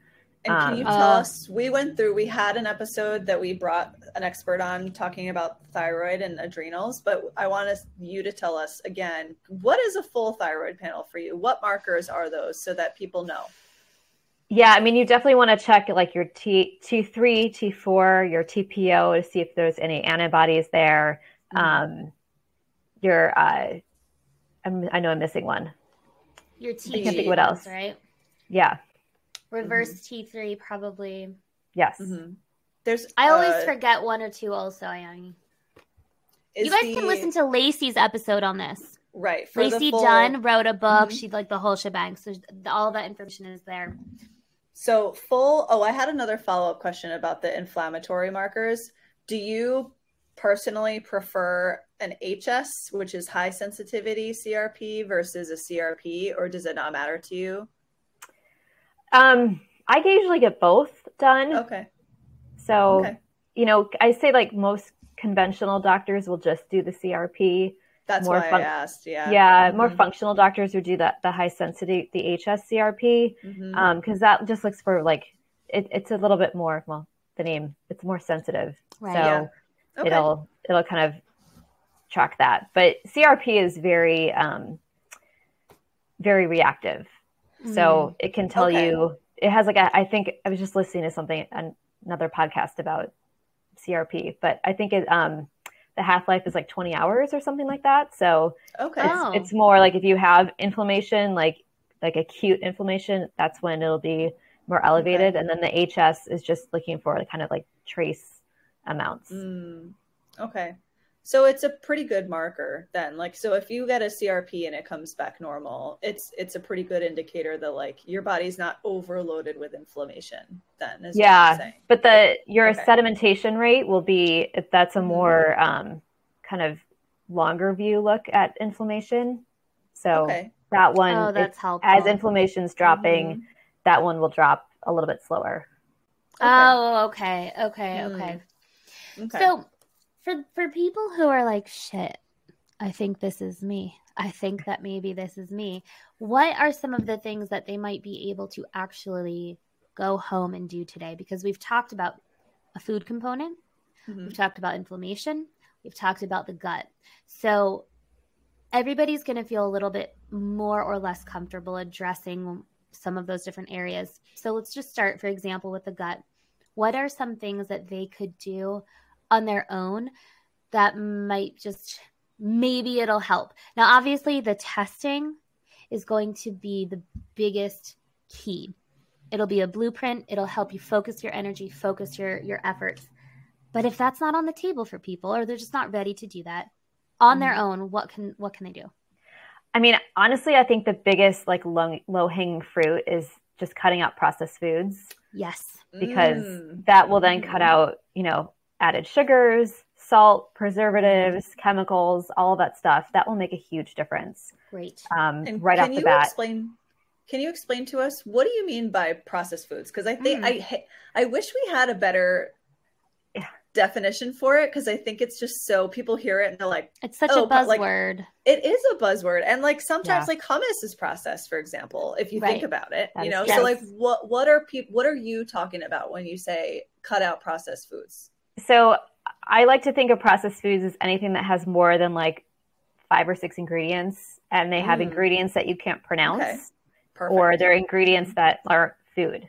And can Um, you tell Uh, us? We went through. We had an episode that we brought an expert on talking about thyroid and adrenals, but I want us, you to tell us again what is a full thyroid panel for you? What markers are those so that people know? Yeah, I mean, you definitely want to check like your T T3, T4, your TPO to see if there's any antibodies there. Mm-hmm. Um, your, uh, I'm, I know I'm missing one. Your T. can't think what else. Right. Yeah. Reverse T3 probably. Yes. Mhm. There's. I always uh, forget one or two. Also, Annie. is You guys the- can listen to Lacey's episode on this. right for Lacey full- Dunn wrote a book. Mhm. She like the whole shebang. So all that information is there. So full. Oh, I had another follow up question about the inflammatory markers. Do you personally prefer an HS, which is high sensitivity CRP, versus a CRP, or does it not matter to you? Um, I usually get both done. Okay. So, Okay. you know, I say like most conventional doctors will just do the CRP. That's More why fun- I asked. Yeah. Yeah, more Mhm. functional doctors would do that, the high sensitivity, the HS CRP, Mhm. um, because that just looks for like it, it's a little bit more. Well, the name it's more sensitive, Right. so Yeah. Okay. it'll it'll kind of track that. But CRP is very um, very reactive, so it can tell Mm-hmm. Okay. you. It has like a, I think I was just listening to something an- another podcast about CRP, but I think it um the half life is like 20 hours or something like that. So Okay. Oh. it's more like if you have inflammation, like like acute inflammation, that's when it'll be more elevated. And then the HS is just looking for the kind of like trace amounts. Mm, okay. So it's a pretty good marker then. Like so if you get a CRP and it comes back normal, it's it's a pretty good indicator that like your body's not overloaded with inflammation then is Yeah. you're saying. But the your Okay. sedimentation rate will be if that's a Mhm. more um, kind of longer view look at inflammation. So Okay. that one, Oh, if- that's helpful. as inflammation's dropping, Mhm. that one will drop a little bit slower. Oh, okay, okay, okay. Okay. So for for people who are like, shit, I think this is me. I think that maybe this is me. What are some of the things that they might be able to actually go home and do today? Because we've talked about a food component, Mhm. we've talked about inflammation, we've talked about the gut. So everybody's going to feel a little bit more or less comfortable addressing some of those different areas. So let's just start, for example, with the gut. What are some things that they could do on their own that might just maybe it'll help? Now, obviously, the testing is going to be the biggest key. It'll be a blueprint. It'll help you focus your energy, focus your your efforts. But if that's not on the table for people, or they're just not ready to do that on their own, what can what can they do? I mean, honestly, I think the biggest like low, low hanging fruit is just cutting out processed foods Yes. because Mm. that will then cut Mhm. out, you know, added sugars, salt, preservatives, chemicals, all of that stuff. That will make a huge difference Great. um, And right can off the you bat. explain can you explain to us what do you mean by processed foods? Because I think Mm. I I wish we had a better Yeah. definition for it because I think it's just so people hear it and they're like, It's such Oh, a but, like, buzzword. it is a buzzword and like sometimes Yeah. like hummus is processed for example if you Right. think about it That you know true. so like what what are people what are you talking about when you say cut out processed foods So I like to think of processed foods as anything that has more than like five or six ingredients and they have Mm. ingredients that you can't pronounce. Okay. or they're ingredients that aren't food.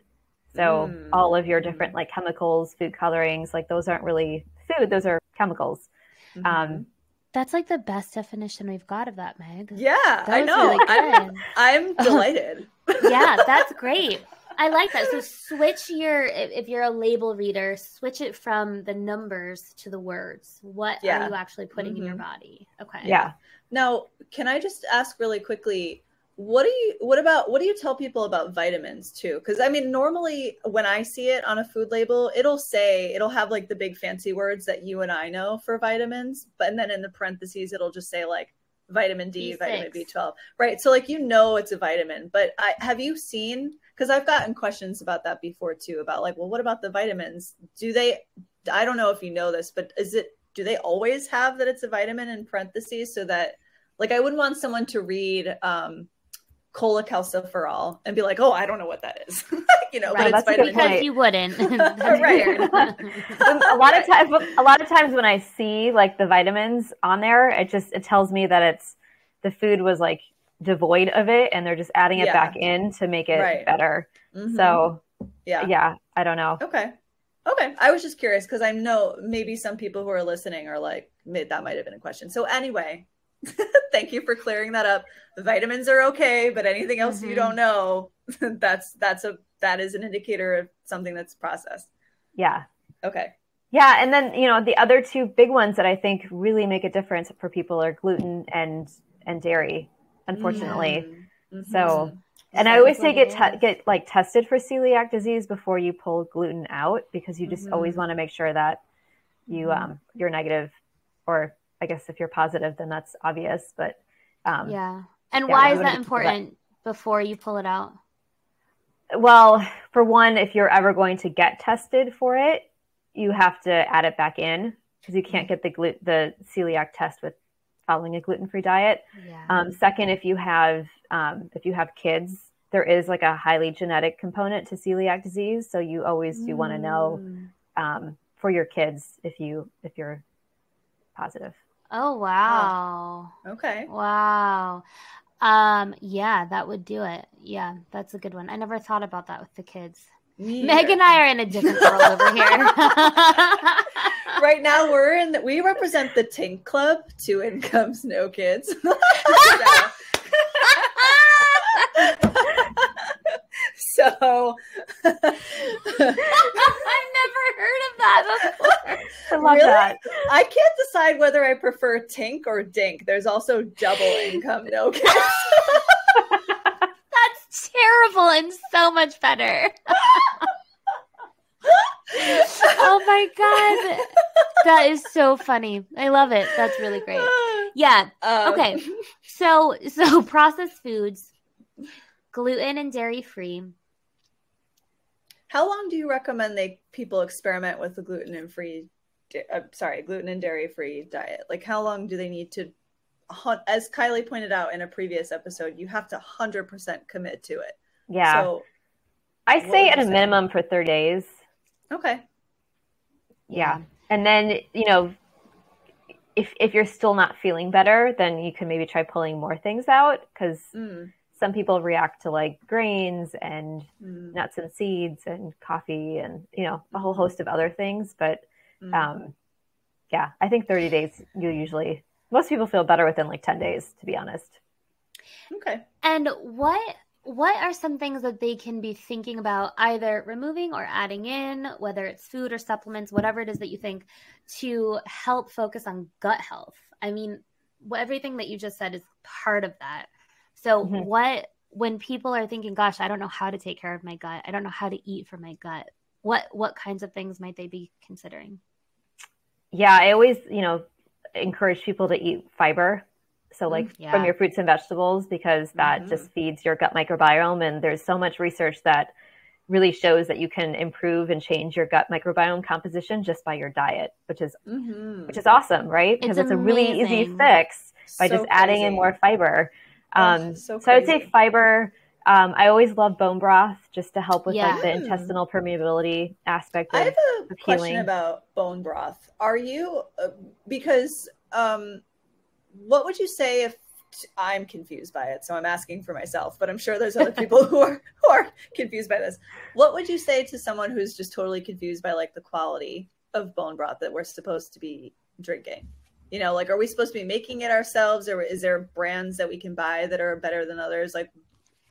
So Mm. all of your different like chemicals, food colorings, like those aren't really food; those are chemicals. Mhm. Um, That's like the best definition we've got of that, Meg. yeah That i know really I'm. I'm delighted yeah, that's great. I like that. So switch your if you're a label reader, switch it from the numbers to the words. What Yeah. are you actually putting in your Mhm. body? Okay. yeah, Now, can I just ask really quickly, what do you what about what do you tell people about vitamins too? Because I mean, normally when I see it on a food label, it'll say it'll have like the big fancy words that you and I know for vitamins, but and then in the parentheses it'll just say like vitamin D, B6. vitamin B12. Right. So like you know it's a vitamin, but I have you seen because I've gotten questions about that before too about like, well, what about the vitamins? Do they I don't know if you know this, but is it do they always have that it's a vitamin in parentheses so that like I wouldn't want someone to read um cholecalciferol and be like, "Oh, I don't know what that is," you know, right. but it's vitamin because D. you wouldn't. right. a lot of times, a lot of times when I see like the vitamins on there, it just it tells me that it's the food was like devoid of it, and they're just adding it Yeah. back in to make it Right. better. Mhm. So yeah. yeah, I don't know. Okay. Okay. I was just curious because I know maybe some people who are listening are like, that might have been a question. So, anyway, thank you for clearing that up. The vitamins are okay, but anything else you Mhm. don't know, that's that's a that is an indicator of something that's processed. Yeah. Okay. Yeah, and then you know the other two big ones that I think really make a difference for people are gluten and and dairy. Unfortunately, Mhm. So- Mhm. and I always say get te- get like tested for celiac disease before you pull gluten out because you just always want to make sure that you Mhm. um you're negative, or I guess if you're positive, then that's obvious. But um, yeah. And Yeah, why is that careful that- important before you pull it out? Well, for one, if you're ever going to get tested for it, you have to add it back in because you can't get the glu- the celiac test with following a gluten free diet. Yeah. Um, second, if you have um, if you have kids, there is like a highly genetic component to celiac disease, so you always do want to know Mm. um, for your kids if you if you're positive. Oh wow. Okay. Wow. Um, yeah, that would do it. Yeah, that's a good one. I never thought about that with the kids. Me Meg and I are in a different world over here. right now we're in we represent the Tink Club, two incomes, no kids. so I've never heard of that before. I love Really? that. I can't decide whether I prefer Tink or Dink. There's also double income, no kids. That's terrible and so much better. oh my god. That is so funny. I love it. That's really great. Yeah. Um, Okay. So so processed foods, gluten and dairy free. How long do you recommend they people experiment with the gluten and free, uh, sorry, gluten and dairy free diet? Like, how long do they need to? As Kylie pointed out in a previous episode, you have to hundred percent commit to it. Yeah, So I say at a say? minimum for thirty days. okay, Yeah. And then, you know, if if you're still not feeling better, then you can maybe try pulling more things out because Mm, some people react to like grains and mm, nuts and seeds and coffee and you know a whole host of other things. But mm. um, yeah, I think 30 days you usually most people feel better within like 10 days, to be honest. okay. And what what are some things that they can be thinking about either removing or adding in, whether it's food or supplements, whatever it is that you think, to help focus on gut health? I mean, everything that you just said is part of that. So, Mhm. what when people are thinking, "Gosh, I don't know how to take care of my gut. I don't know how to eat for my gut." What what kinds of things might they be considering? Yeah, I always, you know, encourage people to eat fiber. So like Mm, yeah. from your fruits and vegetables because that Mhm. just feeds your gut microbiome and there's so much research that really shows that you can improve and change your gut microbiome composition just by your diet, which is Mhm. which is awesome, right? Because It's it's, a really easy fix by So just adding in more fiber. Oh, Um, so so I would say fiber. Um, I always love bone broth just to help with Yeah. like the intestinal permeability aspect I of have a question healing. about bone broth. Are you uh, because um, what would you say if I'm confused by it? So I'm asking for myself, but I'm sure there's other people who are who are confused by this. What would you say to someone who's just totally confused by like the quality of bone broth that we're supposed to be drinking? You know, like are we supposed to be making it ourselves, or is there brands that we can buy that are better than others? Like,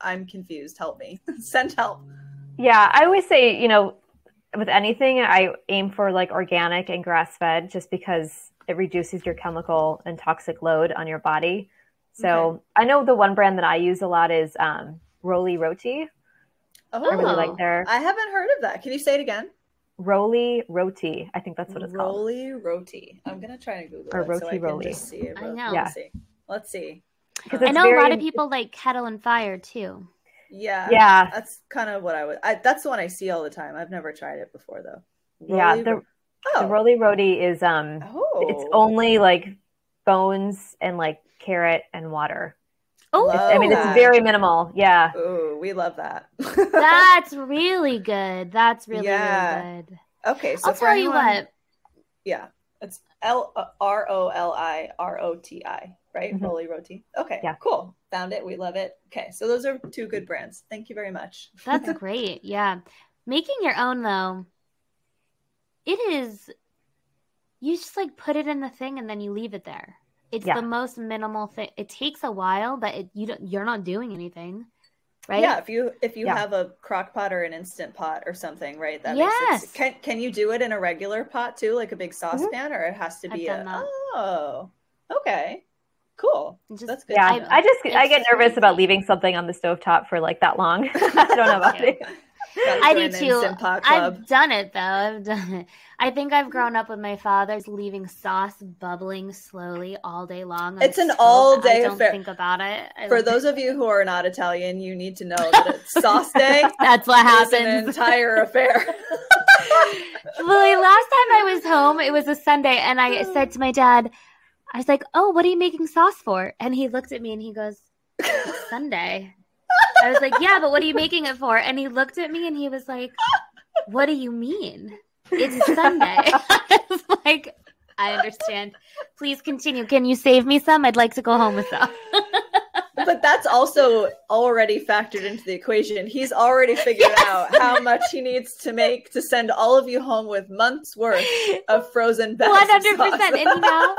I'm confused. Help me. Send help. Yeah, I always say, you know, with anything, I aim for like organic and grass fed just because it reduces your chemical and toxic load on your body. So Okay. I know the one brand that I use a lot is um, Roli Roti. Oh, I really Oh. like their I haven't heard of that. Can you say it again? Roli Roti. I think that's what it's called. Roli Roti. I'm gonna try to Google Or it so I roti can just see it. I know. Yeah. Let's see. Let's see. 'Cause I it's know a lot of people like kettle and fire too. Yeah. Yeah, That's kind of what I would. I, that's the one I see all the time. I've never tried it before though. Yeah, the- oh. the Roli Roti is um, oh. it's only like bones and like carrot and water. Oh, I mean, that. it's very minimal. Yeah. Ooh, we love that. That's really good. That's really, yeah. really good. Okay, so I'll tell anyone, you what. Yeah, it's L uh, R O L I R O T I, right? Mm-hmm. Roli Roti. Okay, yeah, cool. Found it. We love it. Okay, so those are two good brands. Thank you very much. That's great. Yeah, making your own though, it is. You just like put it in the thing and then you leave it there. It's yeah. the most minimal thing. It takes a while, but it, you don't. You're not doing anything right? Yeah, if you if you yeah. have a crock pot or an instant pot or something, right? That yes. makes it, can can you do it in a regular pot too, like a big mm-hmm. saucepan, mm-hmm. or it has to be a that. oh okay. Cool. Just, That's good. Yeah, I, I just I get nervous about leaving something on the stove top for like that long. I don't know about it. I do too. I've done it though. I've done it. I think I've grown up with my father's leaving sauce bubbling slowly all day long. It's an all day affair. Don't think about it. I For those of you who are not Italian, you need to know that it's sauce day. That's what happens. An entire affair. Lily, last time I was home, it was a Sunday, and I said to my dad, I was like, "Oh, what are you making sauce for?" And he looked at me and he goes, "Sunday." I was like, yeah, but what are you making it for? And he looked at me and he was like, what do you mean? It's Sunday. I was like, I understand. Please continue. Can you save me some? I'd like to go home with some. but that's also already factored into the equation. He's already figured yes. out how much he needs to make to send all of you home with months worth of frozen bags. One hundred percent. And he now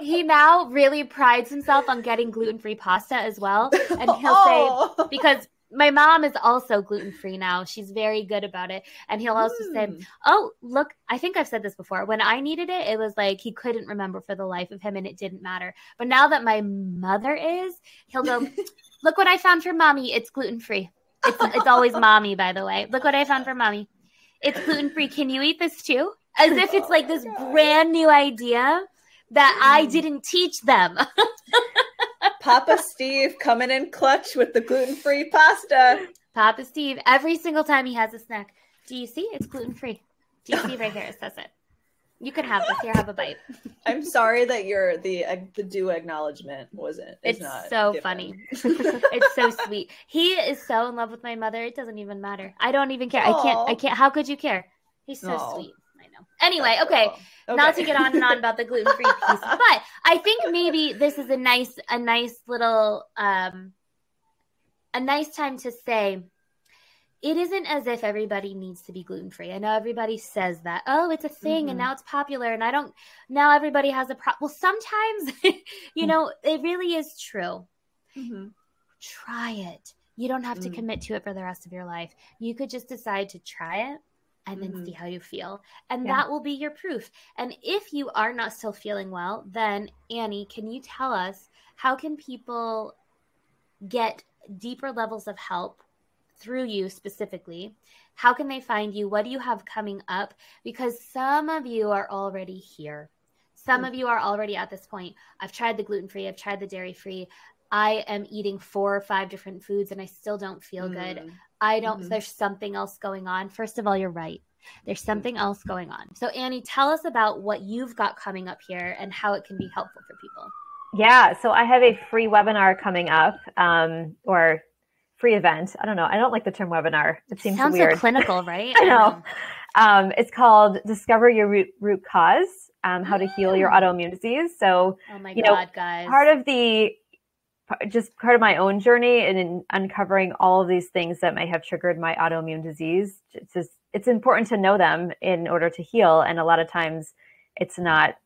he now really prides himself on getting gluten free pasta as well. And he'll oh. say because my mom is also gluten free now. She's very good about it. And he'll also mm. say, hmm. Oh, look, I think I've said this before. When I needed it, it was like he couldn't remember for the life of him and it didn't matter. But now that my mother is, he'll go, Look what I found for mommy. It's gluten free. It's, it's always mommy, by the way. Look what I found for mommy. It's gluten free. Can you eat this too? As if it's like this brand new idea that I mm. didn't teach them. Papa Steve coming in clutch with the gluten free pasta. Papa Steve, every single time he has a snack. Do you see? It's gluten free. Do you see right here? It says it. You can have this. Here, have a bite. I'm sorry that your the uh, the due acknowledgement wasn't. It's not. It's so given. funny. it's so sweet. He is so in love with my mother. It doesn't even matter. I don't even care. Aww. I can't. I can't. How could you care? He's so Aww. sweet. Know. Anyway, okay. okay. Not to get on and on about the gluten free piece, but I think maybe this is a nice a nice little um a nice time to say it isn't as if everybody needs to be gluten free. I know everybody says that, oh, it's a thing mm-hmm. and now it's popular and I don't, now everybody has a problem. Well, sometimes, you mm. know, it really is true. Mm-hmm. Try it. You don't have to mm. commit to it for the rest of your life. You could just decide to try it and then mm-hmm. see how you feel. And yeah. that will be your proof. And if you are not still feeling well, then Annie, can you tell us how can people get deeper levels of help through you specifically. How can they find you? What do you have coming up? Because some of you are already here. Some of you are already at this point. I've tried the gluten free, I've tried the dairy free. I am eating four or five different foods and I still don't feel mm. good. I don't, mm-hmm. there's something else going on. First of all, you're right. There's something else going on. So, Annie, tell us about what you've got coming up here and how it can be helpful for people. Yeah, so I have a free webinar coming up, um, or free event. I don't know. I don't like the term webinar. It seems Sounds weird. so clinical, right? I know. Um, it's called Discover Your Root, root Cause, um, How to Heal Your mm. Autoimmune Disease. So, oh my you God, know, guys. part of the, just part of my own journey and in uncovering all of these things that may have triggered my autoimmune disease. It's just, it's important to know them in order to heal. And a lot of times it's not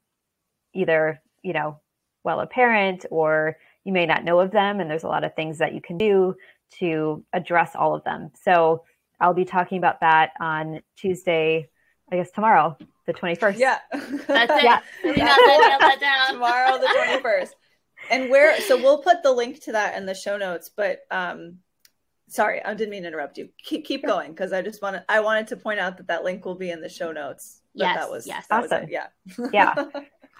either, you know, well apparent or you may not know of them. And there's a lot of things that you can do to address all of them. So I'll be talking about that on Tuesday, I guess tomorrow, the 21st. Yeah. That's it. Yeah. that tomorrow, the 21st. And where, so we'll put the link to that in the show notes, but, um, sorry, I didn't mean to interrupt you. Keep, keep going. Cause I just wanted, I wanted to point out that that link will be in the show notes. Yes. That was, yes. That awesome. Was yeah. yeah.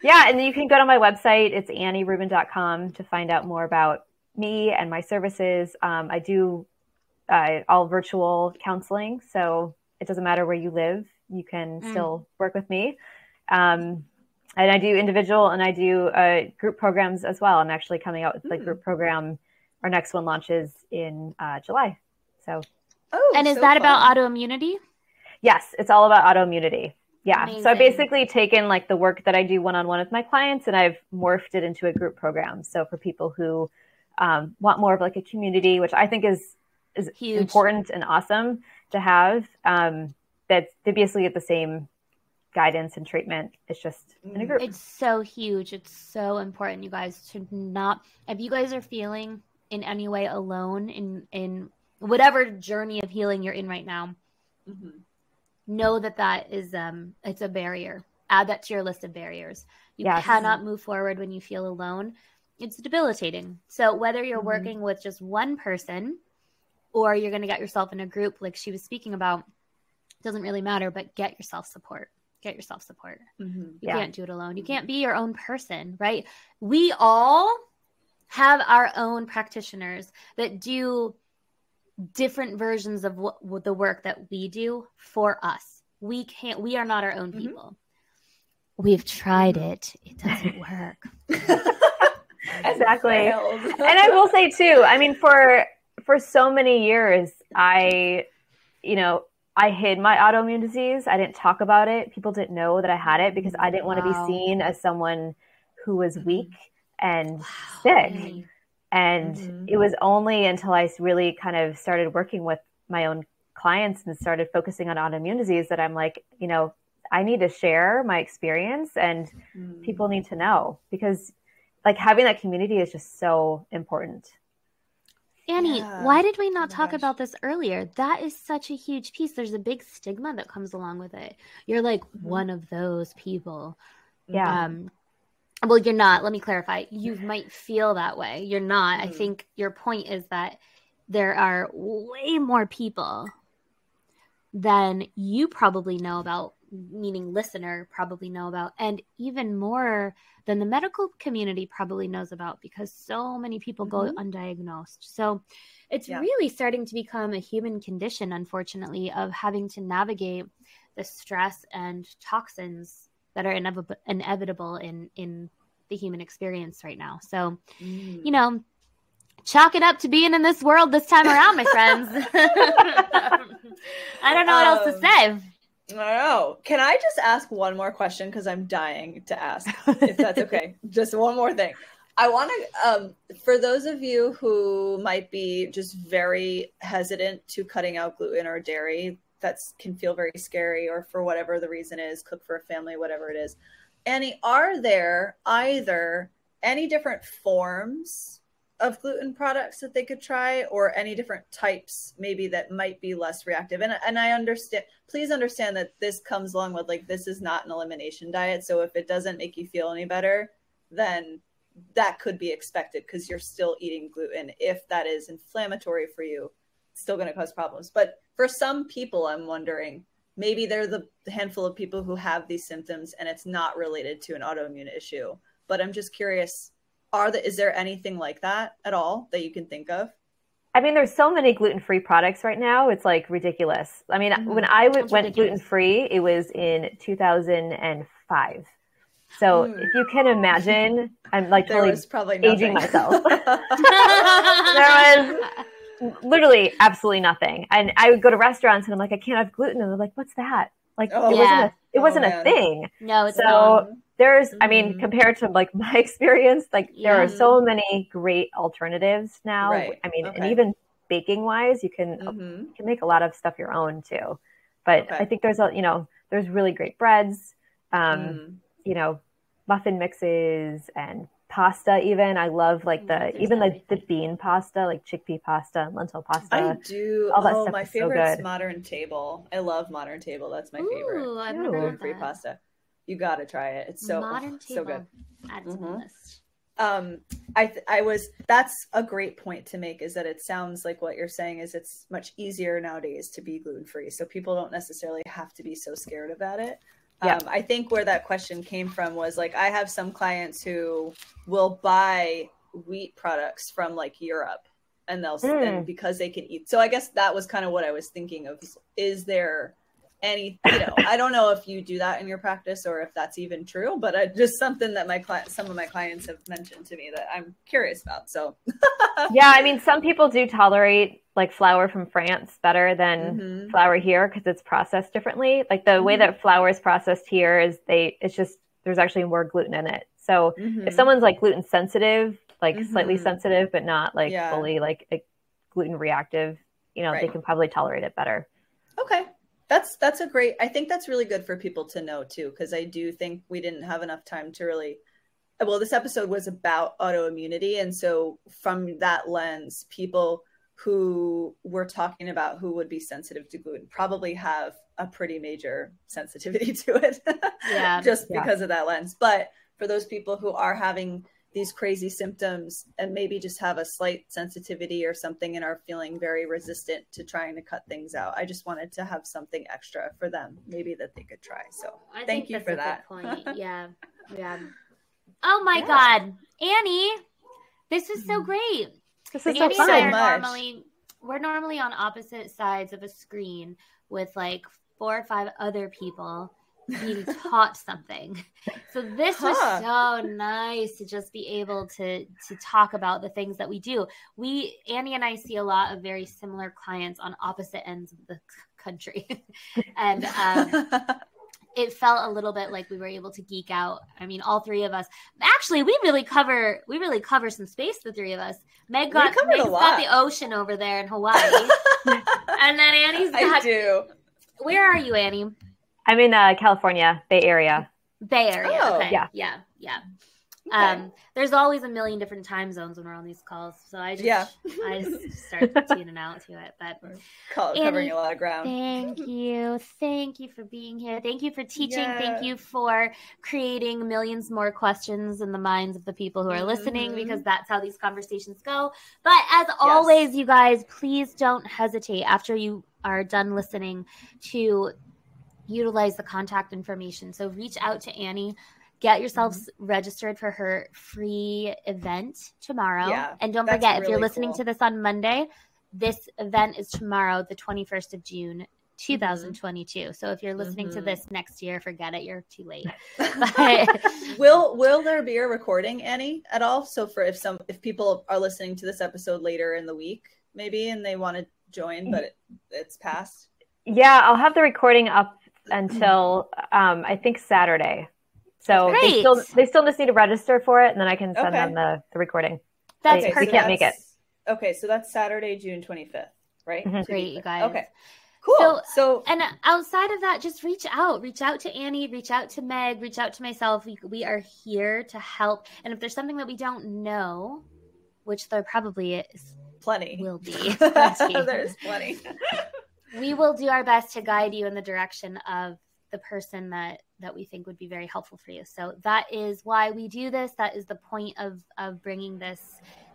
Yeah. And then you can go to my website. It's annieRubin.com to find out more about me and my services. Um, I do uh, all virtual counseling, so it doesn't matter where you live, you can mm. still work with me. Um, and I do individual and I do uh, group programs as well. I'm actually coming out with the mm. group program our next one launches in uh, July. So, oh, and is so that fun. about autoimmunity? Yes, it's all about autoimmunity. Yeah. Amazing. So I've basically taken like the work that I do one on one with my clients and I've morphed it into a group program. So for people who um, want more of like a community, which I think is is Huge. important and awesome to have, um, that they basically get the same guidance and treatment. It's just in a group. It's so huge. It's so important, you guys, to not if you guys are feeling in any way alone in in whatever journey of healing you're in right now. Mm-hmm know that that is um it's a barrier add that to your list of barriers you yes. cannot move forward when you feel alone it's debilitating so whether you're mm-hmm. working with just one person or you're going to get yourself in a group like she was speaking about doesn't really matter but get yourself support get yourself support mm-hmm. you yeah. can't do it alone you can't be your own person right we all have our own practitioners that do different versions of what, what, the work that we do for us. We can't. We are not our own mm-hmm. people. Mm-hmm. We've tried it. It doesn't work. exactly. and I will say too. I mean, for for so many years, I, you know, I hid my autoimmune disease. I didn't talk about it. People didn't know that I had it because I didn't wow. want to be seen as someone who was mm-hmm. weak and wow. sick. And mm-hmm. it was only until I really kind of started working with my own clients and started focusing on autoimmune disease that I'm like, you know, I need to share my experience and mm-hmm. people need to know because like having that community is just so important. Annie, yeah. why did we not oh talk gosh. about this earlier? That is such a huge piece. There's a big stigma that comes along with it. You're like mm-hmm. one of those people. Yeah. Um, well you're not let me clarify you might feel that way you're not mm. i think your point is that there are way more people than you probably know about meaning listener probably know about and even more than the medical community probably knows about because so many people mm-hmm. go undiagnosed so it's yeah. really starting to become a human condition unfortunately of having to navigate the stress and toxins that are inevitable inevitable in in the human experience right now. So, mm. you know, chalk it up to being in this world this time around, my friends. I don't know what um, else to um, say. I know. Can I just ask one more question because I'm dying to ask, if that's okay? just one more thing. I want to, um, for those of you who might be just very hesitant to cutting out gluten or dairy, that can feel very scary, or for whatever the reason is, cook for a family, whatever it is. Annie, are there either any different forms of gluten products that they could try or any different types maybe that might be less reactive. And, and i understand please understand that this comes along with like this is not an elimination diet. So if it doesn't make you feel any better then that could be expected because you're still eating gluten. If that is inflammatory for you still going to cause problems. But for some people i'm wondering maybe they're the handful of people who have these symptoms and it's not related to an autoimmune issue. But I'm just curious, are the is there anything like that at all that you can think of? I mean, there's so many gluten-free products right now. It's like ridiculous. I mean, mm-hmm. when I w- went gluten-free, it was in 2005. So mm. if you can imagine, I'm like totally probably aging myself. there was literally absolutely nothing. And I would go to restaurants and I'm like, I can't have gluten. And they're like, what's that? Like oh, it yeah. wasn't a, it wasn't oh, a thing. No, it's so not. There's mm-hmm. I mean, mm-hmm. compared to like my experience, like yeah. there are so many great alternatives now. Right. I mean, okay. and even baking wise, you can mm-hmm. you can make a lot of stuff your own too. But okay. I think there's a you know, there's really great breads, um, mm. you know, muffin mixes and pasta even i love like the mm, even the, the bean pasta like chickpea pasta and lentil pasta i do all that oh my favorite so modern table i love modern table that's my Ooh, favorite i've never heard free pasta you gotta try it it's so modern oh, so good add to mm-hmm. list um i i was that's a great point to make is that it sounds like what you're saying is it's much easier nowadays to be gluten free so people don't necessarily have to be so scared about it yeah. Um, I think where that question came from was like I have some clients who will buy wheat products from like Europe and they'll mm. and because they can eat. So I guess that was kind of what I was thinking of is there any you know i don't know if you do that in your practice or if that's even true but I, just something that my client some of my clients have mentioned to me that i'm curious about so yeah i mean some people do tolerate like flour from france better than mm-hmm. flour here because it's processed differently like the mm-hmm. way that flour is processed here is they it's just there's actually more gluten in it so mm-hmm. if someone's like gluten sensitive like slightly mm-hmm. sensitive but not like yeah. fully like gluten reactive you know right. they can probably tolerate it better okay that's that's a great i think that's really good for people to know too because i do think we didn't have enough time to really well this episode was about autoimmunity. And so from that lens people who we're talking about who would be sensitive to gluten probably have a pretty major sensitivity to it. Yeah. Just yeah. because of that lens. But for those people who are having these crazy symptoms and maybe just have a slight sensitivity or something and are feeling very resistant to trying to cut things out. I just wanted to have something extra for them, maybe that they could try. So I thank you for that. point. yeah. Yeah. Oh my yeah. God. Annie, this is so mm-hmm. great. This is Annie so fun. And I are normally we're normally on opposite sides of a screen with like four or five other people being taught something. So this huh. was so nice to just be able to to talk about the things that we do. We Annie and I see a lot of very similar clients on opposite ends of the country, and um, it felt a little bit like we were able to geek out. I mean, all three of us. Actually, we really cover we really cover some space. The three of us. Meg got Meg's got the ocean over there in Hawaii, and then Annie's got. I do. Where are you, Annie? I'm in uh, California, Bay Area. Bay Area. Oh. Okay. Yeah. Yeah. Yeah. Okay. Um, there's always a million different time zones when we're on these calls, so I just yeah. I just start tuning out to it. But Call, covering Annie, a lot of ground. Thank you, thank you for being here. Thank you for teaching. Yeah. Thank you for creating millions more questions in the minds of the people who are mm-hmm. listening, because that's how these conversations go. But as yes. always, you guys, please don't hesitate after you are done listening to utilize the contact information. So reach out to Annie, get yourselves mm-hmm. registered for her free event tomorrow. Yeah, and don't forget, really if you're listening cool. to this on Monday, this event is tomorrow, the 21st of June. 2022. Mm-hmm. So if you're listening mm-hmm. to this next year, forget it. You're too late. will will there be a recording, Annie, at all? So for if some if people are listening to this episode later in the week, maybe, and they want to join, but it, it's past. Yeah, I'll have the recording up until um, I think Saturday. So Great. they still they still just need to register for it, and then I can send okay. them the, the recording. That's they, perfect. We can't make it. Okay, so that's Saturday, June twenty fifth, right? Mm-hmm. Great, you guys. Okay. Cool. So, so, and outside of that, just reach out. Reach out to Annie. Reach out to Meg. Reach out to myself. We we are here to help. And if there's something that we don't know, which there probably is, plenty will be. there's plenty we will do our best to guide you in the direction of the person that that we think would be very helpful for you. So that is why we do this. That is the point of of bringing this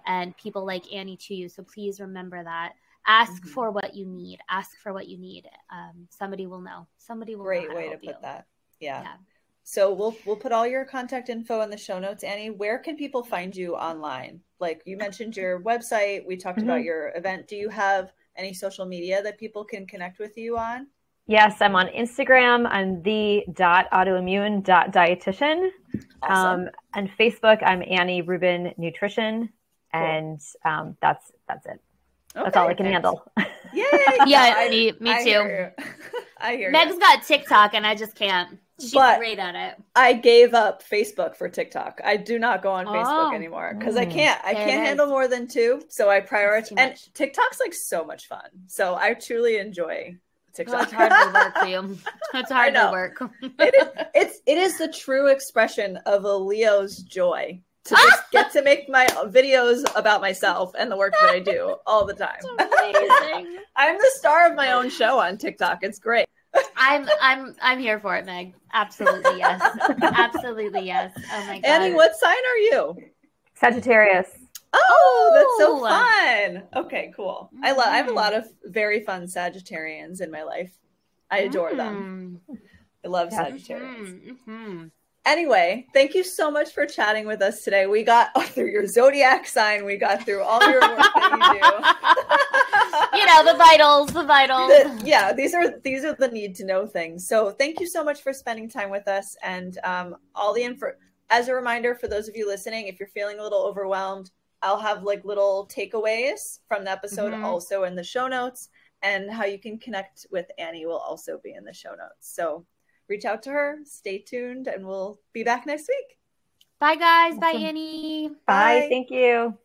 and people like Annie to you. So please remember that. Ask mm-hmm. for what you need. Ask for what you need. Um, somebody will know. Somebody will. Great way to, to put you. that. Yeah. yeah. So we'll we'll put all your contact info in the show notes. Annie, where can people find you online? Like you mentioned your website. We talked mm-hmm. about your event. Do you have any social media that people can connect with you on? Yes, I'm on Instagram. I'm the dot autoimmune dot dietitian. Awesome. Um, and Facebook, I'm Annie Rubin Nutrition, cool. and um, that's that's it. Okay, that's all I can thanks. handle. Yay! yeah, I, me, me I too. Hear I hear Meg's you. got TikTok, and I just can't. She's but great at it. I gave up Facebook for TikTok. I do not go on oh. Facebook anymore because I mm. can't. I can't handle more than two. So I prioritize. And TikTok's like so much fun. So I truly enjoy TikTok. Oh, it's hard to work for you. It's hard to work. it is. It's it is the true expression of a Leo's joy to just get to make my videos about myself and the work that I do all the time. I'm the star of my own show on TikTok. It's great. I'm I'm I'm here for it, Meg. Absolutely yes. Absolutely yes. Oh my god. Annie, what sign are you? Sagittarius. Oh, that's so fun. Okay, cool. Mm-hmm. I love I have a lot of very fun Sagittarians in my life. I adore mm-hmm. them. Mm. I love Sagittarians. Mm-hmm. Anyway, thank you so much for chatting with us today. We got through your zodiac sign, we got through all your work that you do. you know the vitals, the vitals. The, yeah, these are these are the need to know things. So thank you so much for spending time with us and um, all the info. As a reminder for those of you listening, if you're feeling a little overwhelmed, I'll have like little takeaways from the episode Mhm. also in the show notes, and how you can connect with Annie will also be in the show notes. So reach out to her, stay tuned, and we'll be back next week. Bye guys. Bye Annie. Bye. Bye. Thank you.